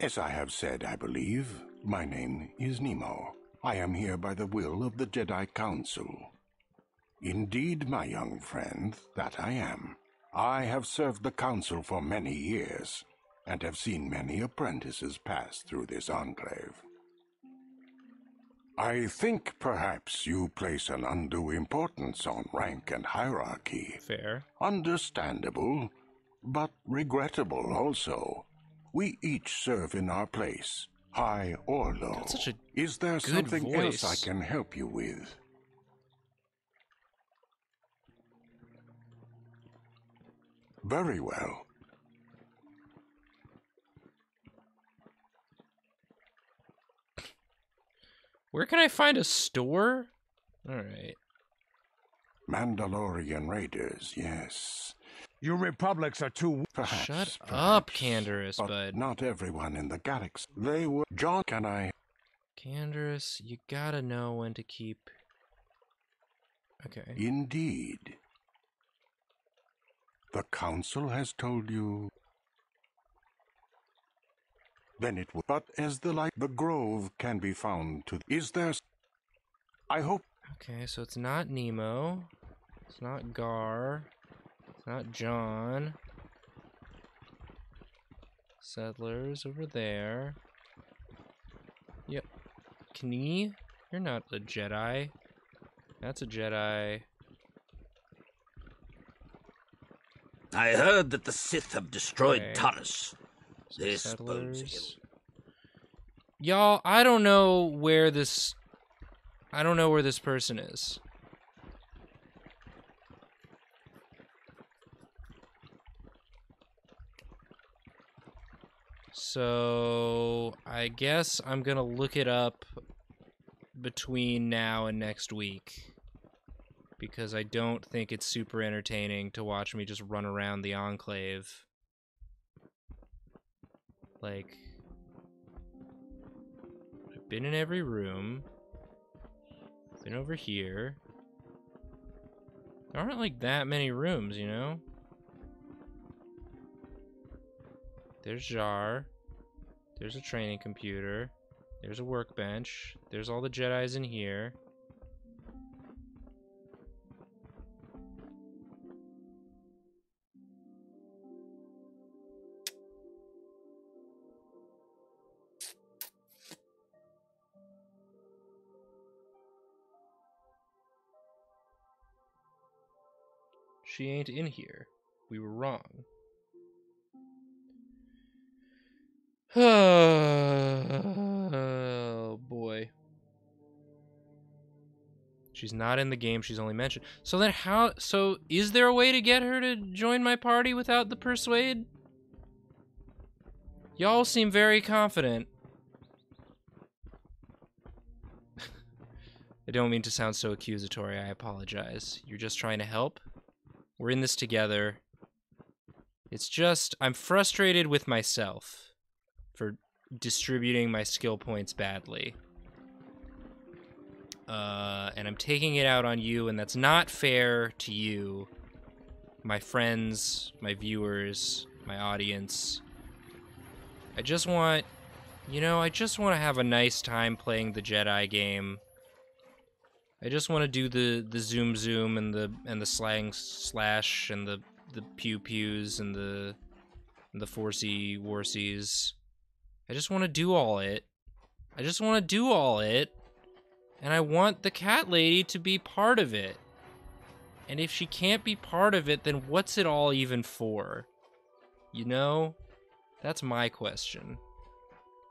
S12: As I have said, I believe, my name is Nemo. I am here by the will of the Jedi Council. Indeed, my young friend, that I am. I have served the Council for many years, and have seen many apprentices pass through this enclave. I think perhaps you place an undue importance on rank and hierarchy.
S1: Fair.
S12: Understandable, but regrettable also. We each serve in our place, high or low.
S1: That's such a
S12: Is there something else I can help you with? Very well.
S1: Where can I find a store? Alright.
S12: Mandalorian Raiders, yes.
S3: You republics are too.
S12: Perhaps.
S1: Shut
S12: perhaps,
S1: up, Canderous,
S12: but
S1: bud.
S12: not everyone in the galaxy. They were. John, can I?
S1: Canderous, you gotta know when to keep. Okay.
S12: Indeed. The council has told you. Then it would. But as the light, the grove can be found to. Is there? I hope.
S1: Okay, so it's not Nemo. It's not Zhar. It's not John. Settlers over there. Yep. Knee? You're not a Jedi. That's a Jedi.
S17: I heard that the Sith have destroyed
S1: Okay. Taris.
S17: This bodes ill.
S1: Y'all, I don't know where this. I don't know where this person is. So I guess I'm gonna look it up between now and next week because I don't think it's super entertaining to watch me just run around the enclave. Like, I've been in every room, been over here. There aren't like that many rooms, you know? There's Zhar. There's a training computer. There's a workbench. There's all the Jedi's in here. She ain't in here. We were wrong. Oh boy. She's not in the game, she's only mentioned. So then how so is there a way to get her to join my party without the persuade? Y'all seem very confident. I don't mean to sound so accusatory, I apologize. You're just trying to help? We're in this together. It's just I'm frustrated with myself for distributing my skill points badly. Uh, and I'm taking it out on you, and that's not fair to you, my friends, my viewers, my audience. I just want, you know, I just want to have a nice time playing the Jedi game. I just want to do the the zoom zoom and the and the slang slash and the the pew pews and the and the forcey warsies. I just want to do all it. I just want to do all it. And I want the cat lady to be part of it. And if she can't be part of it, then what's it all even for? You know? That's my question.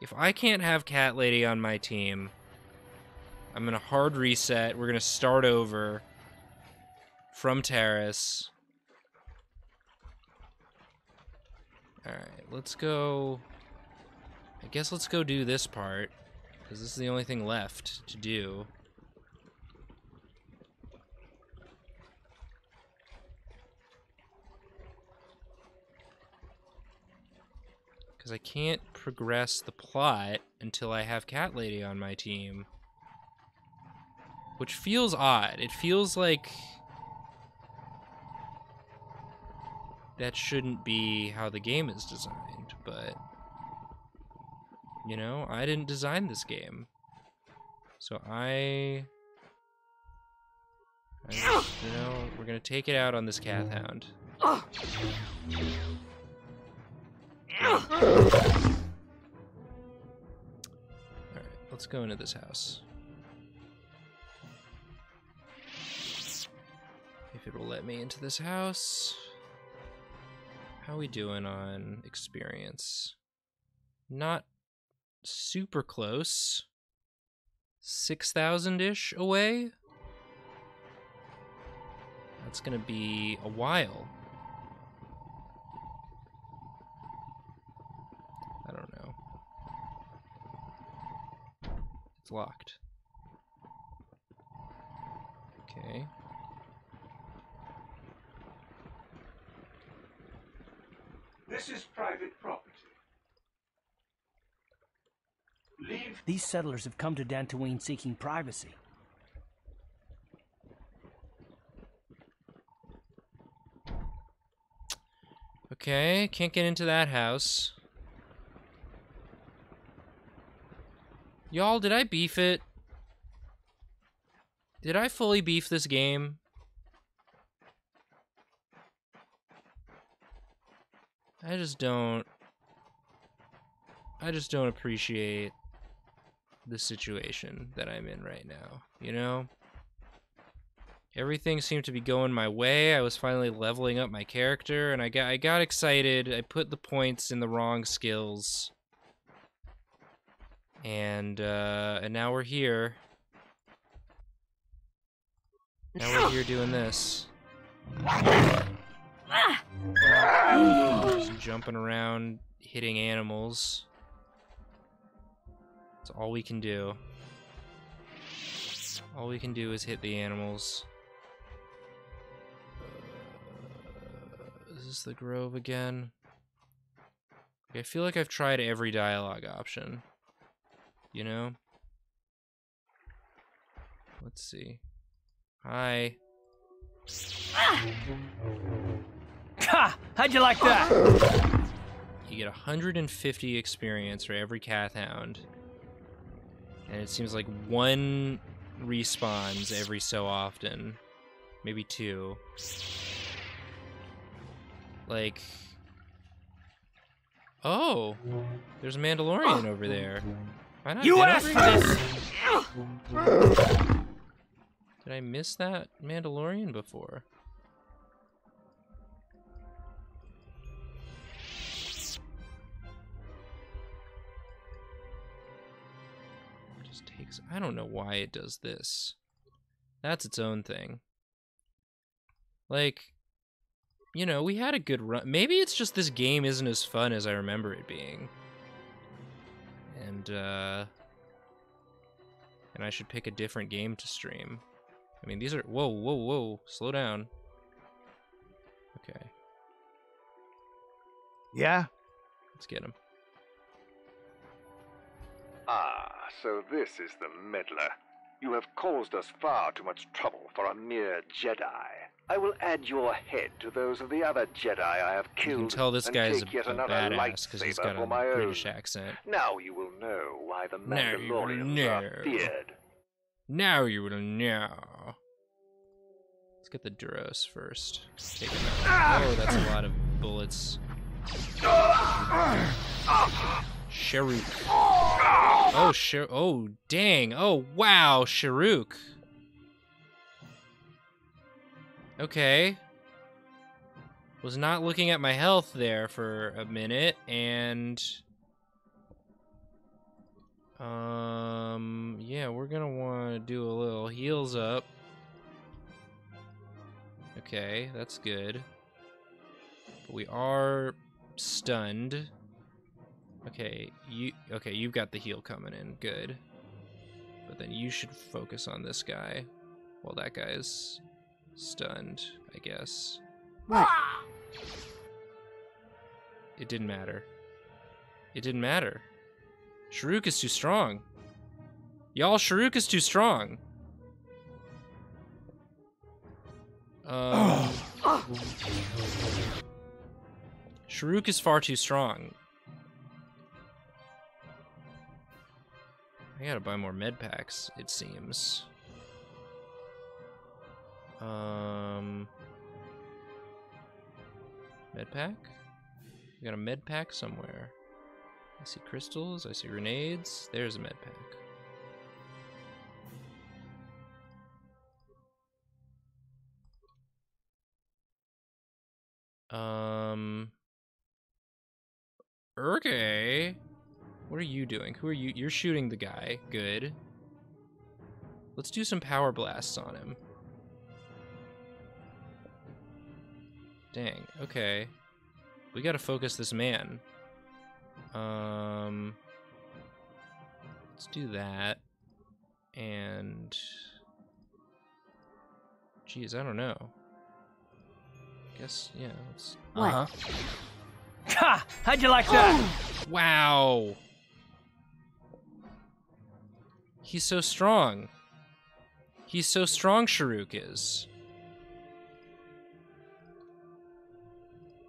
S1: If I can't have Cat Lady on my team, I'm gonna hard reset. We're gonna start over from Taris. Alright, let's go. I guess let's go do this part. Because this is the only thing left to do. Because I can't progress the plot until I have Cat Lady on my team. Which feels odd. It feels like that shouldn't be how the game is designed, but you know, I didn't design this game. So I I just, you know, we're gonna take it out on this cat hound. Alright, let's go into this house. If it will let me into this house. How we doing on experience? Not super close. 6,000-ish away? That's gonna be a while. I don't know. It's locked. Okay.
S20: This is private property. Leave.
S21: These settlers have come to Dantooine seeking privacy.
S1: Okay, can't get into that house. Y'all, did I beef it? Did I fully beef this game? I just don't... I just don't appreciate the situation that I'm in right now, you know? Everything seemed to be going my way. I was finally leveling up my character and I got I got excited. I put the points in the wrong skills. And uh and now we're here. Now we're here doing this. Just jumping around, hitting animals. That's all we can do. All we can do is hit the animals. Is this the grove again? I feel like I've tried every dialogue option. You know? Let's see. Hi.
S21: Ha! How'd you like that?
S1: You get 150 experience for every Kath Hound. And it seems like one respawns every so often. Maybe two. Like. Oh! There's a Mandalorian over there. Why not
S21: You asked for this!
S1: Did I miss that Mandalorian before? Takes. I don't know why it does this. That's its own thing. Like, you know, we had a good run. Maybe it's just this game isn't as fun as I remember it being. And, uh. And I should pick a different game to stream. I mean, these are. Whoa, whoa, whoa. Slow down. Okay.
S3: Yeah?
S1: Let's get him.
S22: Ah, so this is the meddler. You have caused us far too much trouble for a mere Jedi. I will add your head to those of the other Jedi I have killed.
S1: You can tell this
S22: and
S1: guy's a, a badass because he's got a British
S22: own.
S1: accent.
S22: Now you will know why the
S1: Now you will
S22: Mandalorians are feared.
S1: Now you will know. Let's get the Duros first. Take him out. Ah! Oh, that's a lot of bullets. Ah! Ah! Sharuk. Oh, Shar- Oh, dang. Oh, wow, Sharuk. Okay. Was not looking at my health there for a minute, and Um, yeah, we're gonna want to do a little heals up. Okay, that's good. But we are stunned. Okay, you okay, you've got the heal coming in. Good. But then you should focus on this guy while that guy's stunned, I guess.
S15: What?
S1: It didn't matter. It didn't matter. Sharuk is too strong. Y'all, Sharuk is too strong. Um, Sharuk is far too strong. I gotta buy more med packs, it seems. Um, med pack? We got a med pack somewhere. I see crystals, I see grenades. There's a med pack. Um. Okay. What are you doing? Who are you? You're shooting the guy. Good. Let's do some power blasts on him. Dang. Okay. We gotta focus this man. Um. Let's do that. And. Geez, I don't know. Guess, yeah, let's.
S21: What? Uh-huh. Ha! How'd you like that?
S1: Wow. He's so strong. He's so strong, Sharuk is.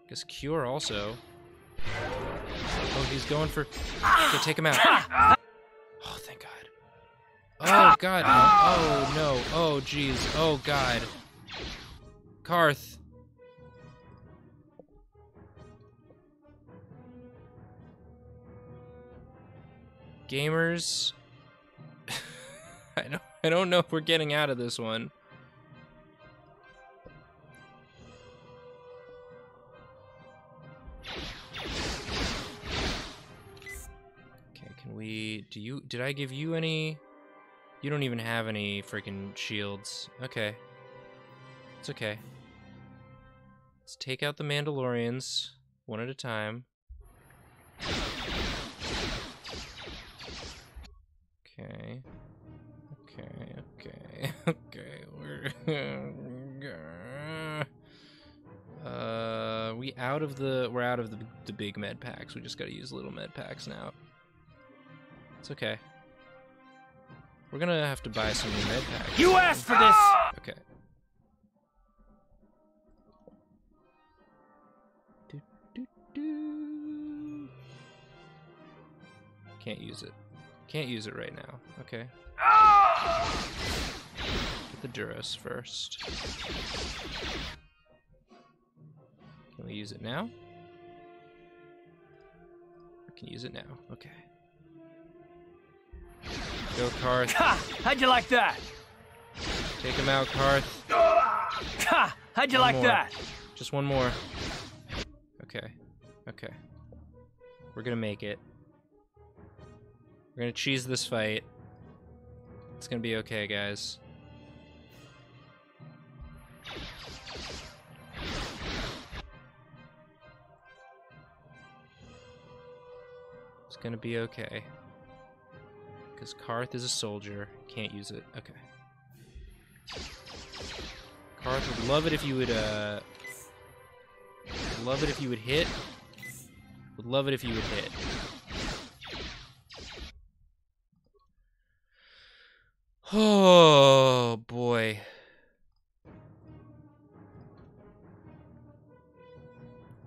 S1: Guess Cure also. Oh, he's going for. Okay, take him out. Oh, thank God. Oh, God. Oh, no. Oh, jeez. Oh, God. Carth. Gamers. I don't I don't know if we're getting out of this one. Okay, can we do you did I give you any You don't even have any freaking shields. Okay. It's okay. Let's take out the Mandalorians one at a time. Okay. Okay, okay, okay. We're uh we out of the we're out of the the big med packs. We just got to use little med packs now. It's okay. We're going to have to buy some new med packs.
S21: You asked for this.
S1: Okay. Do, do, do. Can't use it. Can't use it right now. Okay. Get the Duros first. Can we use it now? We can use it now. Okay. Go, Carth.
S21: Ha! How'd you like that?
S1: Take him out, Carth.
S21: Ha! How'd you
S1: One
S21: like
S1: more.
S21: that?
S1: Just one more. Okay. Okay. We're gonna make it. We're gonna cheese this fight. It's gonna be okay, guys. It's gonna be okay. Because Carth is a soldier. Can't use it. Okay. Carth would love it if you would, uh... Love it if you would hit. Would love it if you would hit. Oh boy.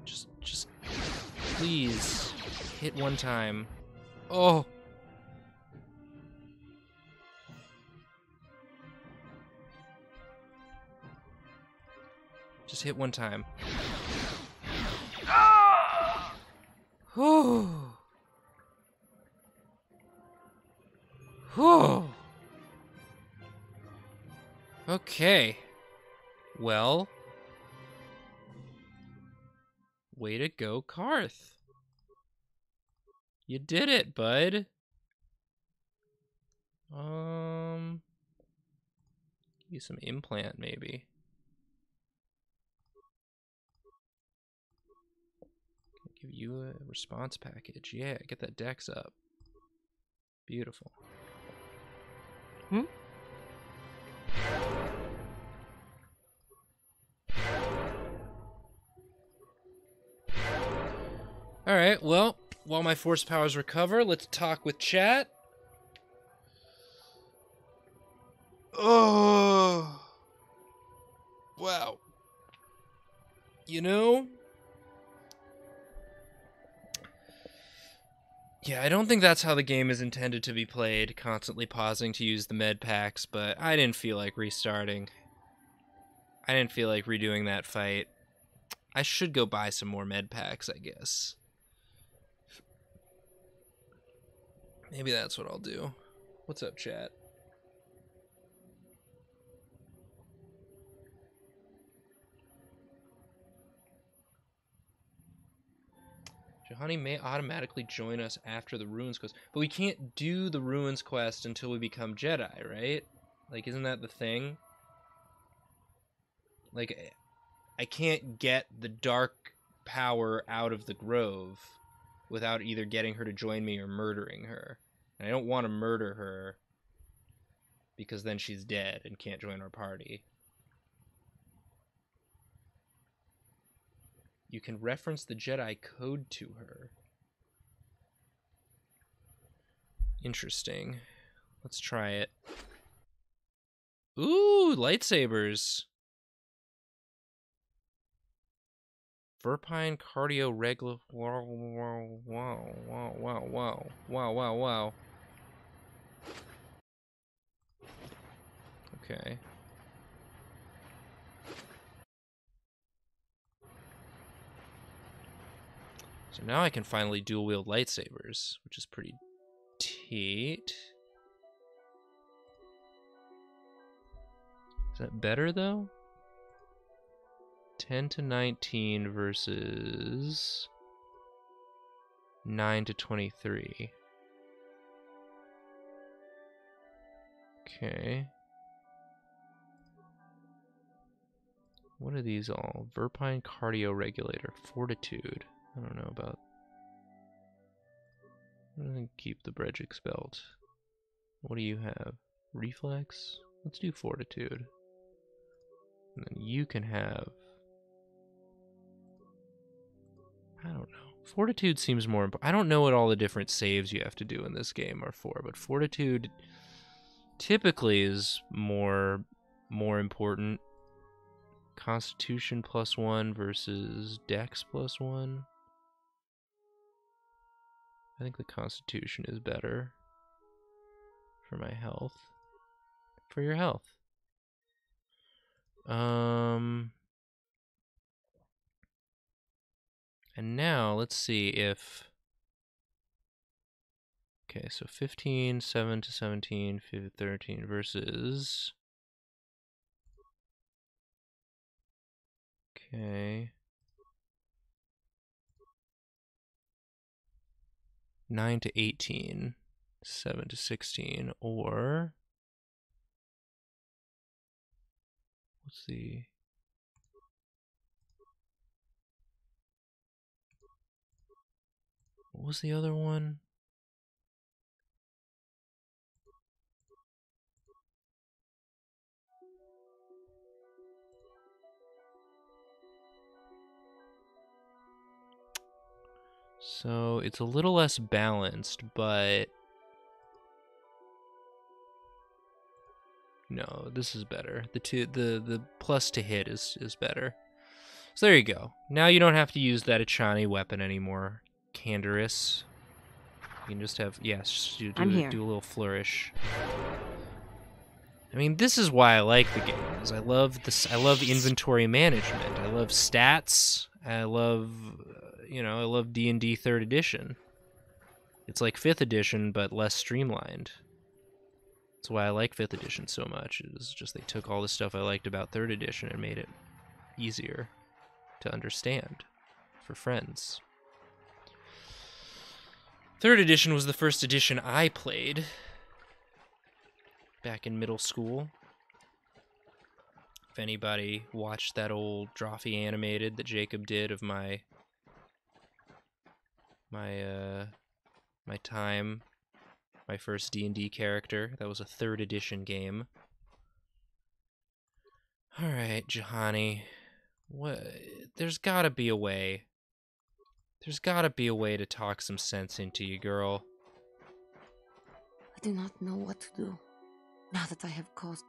S1: Just just please hit one time. Oh. Just hit one time. Ah! Whew. Okay. Well. Way to go, Carth. You did it, bud. Um, use some implant maybe. Give you a response package. Yeah, get that dex up. Beautiful.
S16: Hmm?
S1: All right. Well, while my force powers recover, let's talk with chat. Oh. Wow. You know? Yeah, I don't think that's how the game is intended to be played, constantly pausing to use the med packs, but I didn't feel like restarting. I didn't feel like redoing that fight. I should go buy some more med packs, I guess. Maybe that's what I'll do. What's up, chat? Juhani may automatically join us after the Ruins quest, but we can't do the Ruins quest until we become Jedi, right? Like, isn't that the thing? Like, I can't get the dark power out of the Grove without either getting her to join me or murdering her. And I don't want to murder her because then she's dead and can't join our party. You can reference the Jedi code to her. Interesting. Let's try it. Ooh, lightsabers. Verpine cardio regular. Wow, wow, wow, wow, wow, wow, wow, wow. Okay. So now I can finally dual wield lightsabers, which is pretty teat. Is that better though? 10 to 19 versus 9 to 23. Okay. What are these all? Verpine cardio regulator, fortitude. I don't know about. Keep the Brejix belt. What do you have? Reflex? Let's do fortitude. And then you can have. I don't know. Fortitude seems more important. I don't know what all the different saves you have to do in this game are for, but fortitude typically is more more important. Constitution plus one versus Dex plus one. I think the Constitution is better for my health. For your health. Um. And now let's see if. Okay, so 15, 7 to 17, 13 versus. Okay. 9 to 18, 7 to 16, or. What's the. What was the other one? So it's a little less balanced, but no, this is better. The two, the the plus to hit is is better. So there you go. Now you don't have to use that Echani weapon anymore, Canderous. You can just have yes, do, do,
S16: here.
S1: do a little flourish. I mean, this is why I like the game. Is I love this. I love inventory management. I love stats. I love, uh, you know, I love D and D Third Edition. It's like Fifth Edition, but less streamlined. That's why I like Fifth Edition so much. Is just they took all the stuff I liked about Third Edition and made it easier to understand for friends. Third Edition was the first edition I played. back in middle school. If anybody watched that old Drawfee animated that Jacob did of my my uh my time my first D&D character. That was a 3rd edition game. All right, Juhani. What there's got to be a way. There's got to be a way to talk some sense into you, girl.
S15: I do not know what to do now that I have caused.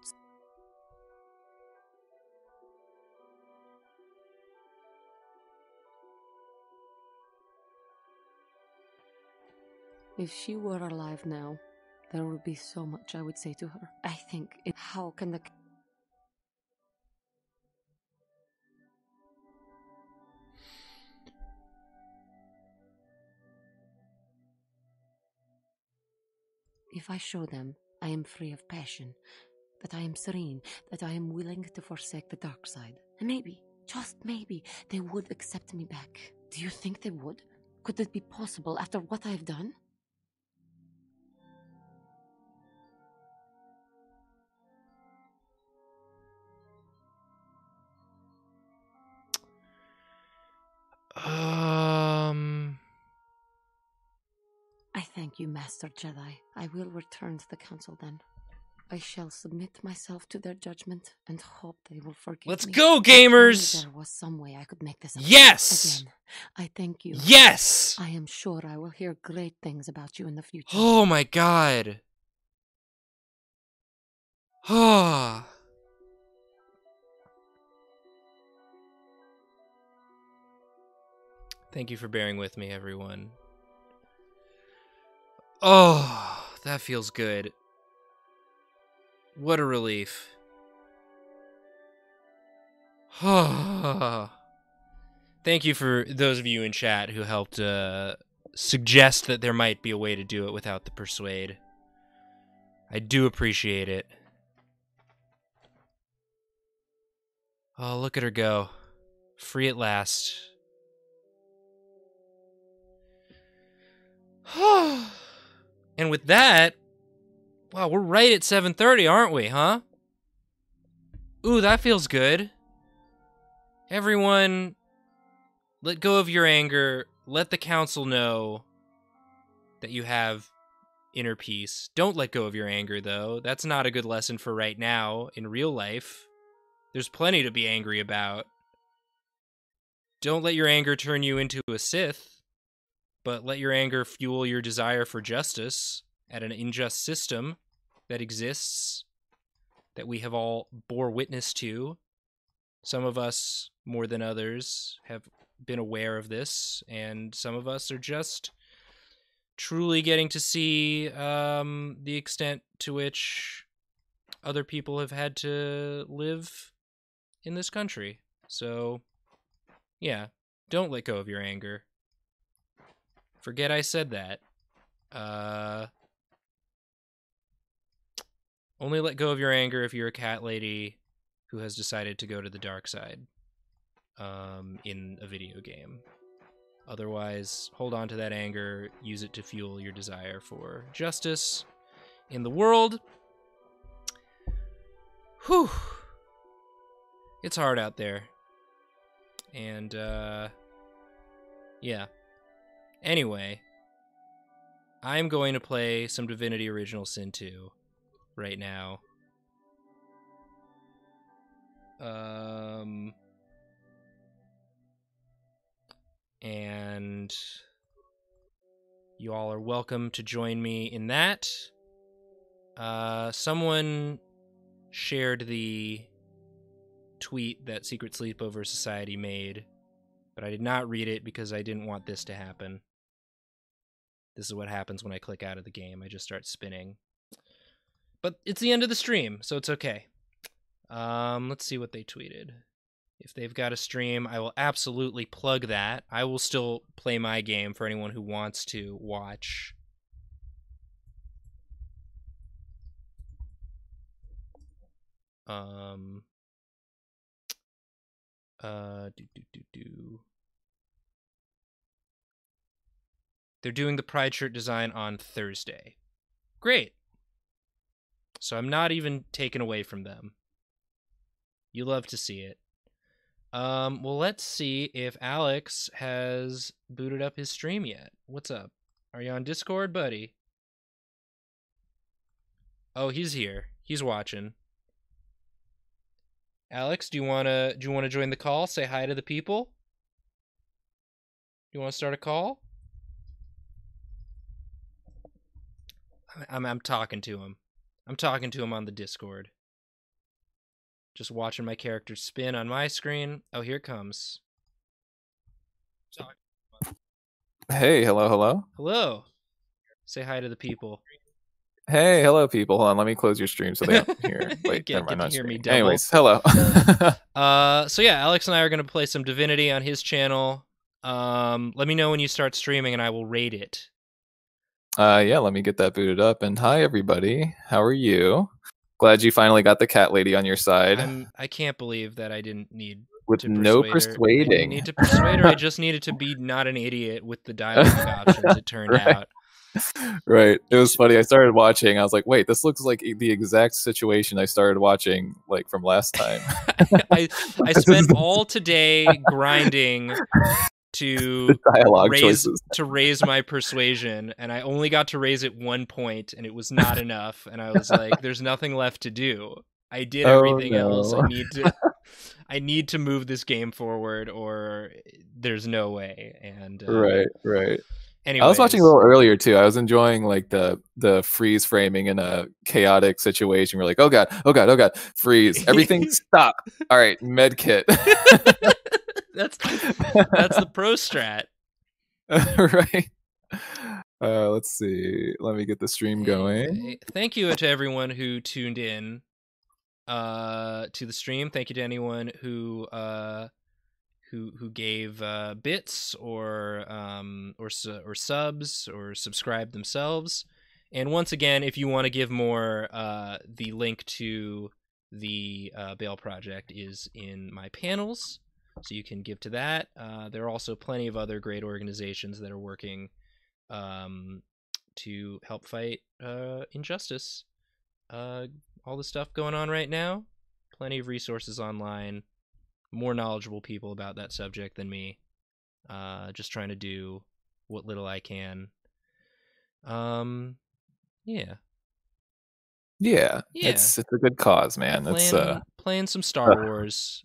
S15: If she were alive now, there would be so much I would say to her. I think, it, how can the. If I show them I am free of passion, that I am serene, that I am willing to forsake the dark side, maybe, just maybe, they would accept me back. Do you think they would? Could it be possible after what I've done?
S1: Um
S15: I thank you, Master Jedi. I will return to the Council then. I shall submit myself to their judgment and hope they will forgive me.
S1: Let's
S15: me.
S1: go, gamers!
S15: There was some way I could make this
S1: Yes!
S15: again. I thank you.
S1: Yes!
S15: I am sure I will hear great things about you in the future.
S1: Oh my god. Ah. Thank you for bearing with me, everyone. Oh, that feels good. What a relief. Thank you for those of you in chat who helped uh, suggest that there might be a way to do it without the persuade. I do appreciate it. Oh, look at her go. Free at last. and with that, wow, we're right at 7:30, aren't we, huh? Ooh, that feels good. Everyone let go of your anger. Let the council know that you have inner peace. Don't let go of your anger though. That's not a good lesson for right now in real life. There's plenty to be angry about. Don't let your anger turn you into a Sith, but let your anger fuel your desire for justice at an unjust system that exists that we have all bore witness to. Some of us, more than others, have been aware of this, and some of us are just truly getting to see um, the extent to which other people have had to live in this country. So, yeah, don't let go of your anger. Forget I said that. Uh, only let go of your anger if you're a cat lady who has decided to go to the dark side um, in a video game. Otherwise, hold on to that anger, use it to fuel your desire for justice in the world. Whew. It's hard out there. And, uh, yeah. Anyway, I'm going to play some Divinity Original Sin 2 right now. Um, and you all are welcome to join me in that. Uh, someone shared the tweet that Secret Sleepover Society made, but I did not read it because I didn't want this to happen. This is what happens when I click out of the game. I just start spinning. But it's the end of the stream, so it's okay. Um, let's see what they tweeted. If they've got a stream, I will absolutely plug that. I will still play my game for anyone who wants to watch. Um uh do do do do They're doing the pride shirt design on Thursday. Great. So I'm not even taken away from them. You love to see it. Um, well, let's see if Alex has booted up his stream yet. What's up? Are you on Discord, buddy? Oh, he's here. He's watching. Alex, do you wanna do you wanna join the call? Say hi to the people. Do you want to start a call? I'm I'm talking to him. I'm talking to him on the Discord. Just watching my character spin on my screen. Oh, here it comes.
S23: Hey, hello, hello.
S1: Hello. Say hi to the people.
S23: Hey, hello, people. Hold on, let me close your stream so they don't hear. Wait,
S1: Get-
S23: never
S1: get to hear me double.
S23: Anyways, hello.
S1: uh, so yeah, Alex and I are gonna play some Divinity on his channel. Um, let me know when you start streaming, and I will rate it.
S23: Uh, yeah, let me get that booted up. And hi, everybody. How are you? Glad you finally got the cat lady on your side.
S1: I'm. I can't believe that I didn't need
S23: With
S1: to
S23: no
S1: persuade her. I didn't
S23: persuading.
S1: need to persuade her. I just needed to be not an idiot with the dialogue options. It turned
S23: Right.
S1: out.
S23: right. It was funny. I started watching. I was like, wait, this looks like the exact situation I started watching like from last time.
S1: I I spent all today grinding to
S23: dialogue
S1: raise
S23: choices.
S1: to raise my persuasion, and I only got to raise it one point, and it was not enough. And I was like, "There's nothing left to do. I did
S23: Oh,
S1: everything else. I need to." I need to move this game forward, or there's no way. And uh,
S23: right, right. I was watching a little earlier too. I was enjoying like the the freeze framing in a chaotic situation. We're like, oh god, oh god, oh god, freeze, everything stop. All right, med kit.
S1: That's that's the pro strat.
S23: right. Uh, let's see. Let me get the stream going.
S1: Thank you to everyone who tuned in uh to the stream. Thank you to anyone who uh who who gave uh bits or um or or subs or subscribed themselves. And once again, if you want to give more, uh the link to the uh, Bail project is in my panels, so you can give to that. Uh, there are also plenty of other great organizations that are working um, to help fight uh, injustice. Uh, all the stuff going on right now, plenty of resources online, more knowledgeable people about that subject than me. Uh, just trying to do what little I can. Um, yeah,
S23: Yeah,
S1: Yeah.
S23: it's it's a good cause, man. It's
S1: playing
S23: uh,
S1: playing some Star
S23: uh,
S1: Wars,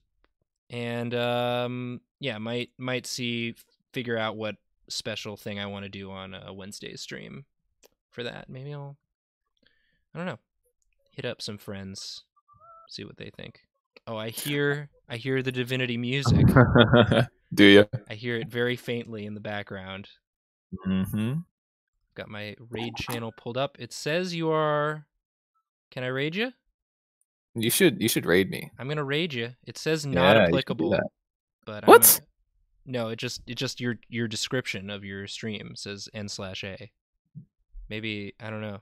S1: and um, yeah, might might see figure out what special thing I want to do on a Wednesday stream for that. Maybe I'll I don't know, hit up some friends, see what they think. Oh, I hear I hear the Divinity music.
S23: do you?
S1: I hear it very faintly in the background.
S23: Mm-hmm.
S1: Got my raid channel pulled up. It says you are. Can I raid you?
S23: You should you should raid me.
S1: I'm gonna raid you. It says
S23: Yeah,
S1: not
S23: do
S1: applicable. But I'm
S23: What?
S1: gonna- no, it just it just your your description of your stream says n slash a. Maybe I don't know.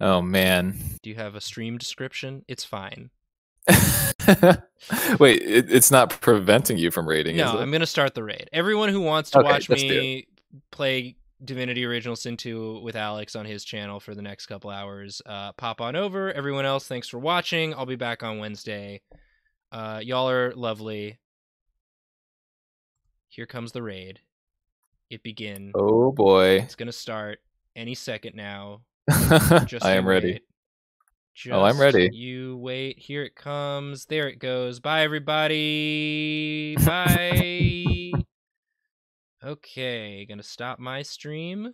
S23: Oh man.
S1: Do you have a stream description? It's fine.
S23: Wait, it, it's not preventing you from raiding,
S1: no,
S23: is it?
S1: I'm gonna start the raid. Everyone who wants to
S23: Okay,
S1: watch me play Divinity Original Sin 2 with Alex on his channel for the next couple hours, uh, pop on over. Everyone else, thanks for watching. I'll be back on Wednesday. Uh, y'all are lovely. Here comes the raid. It begin.
S23: Oh boy.
S1: It's gonna start any second now. Just
S23: I am ready.
S1: wait.
S23: Oh, I'm ready.
S1: You wait. Here it comes. There it goes. Bye, everybody. Bye. okay, gonna stop my stream.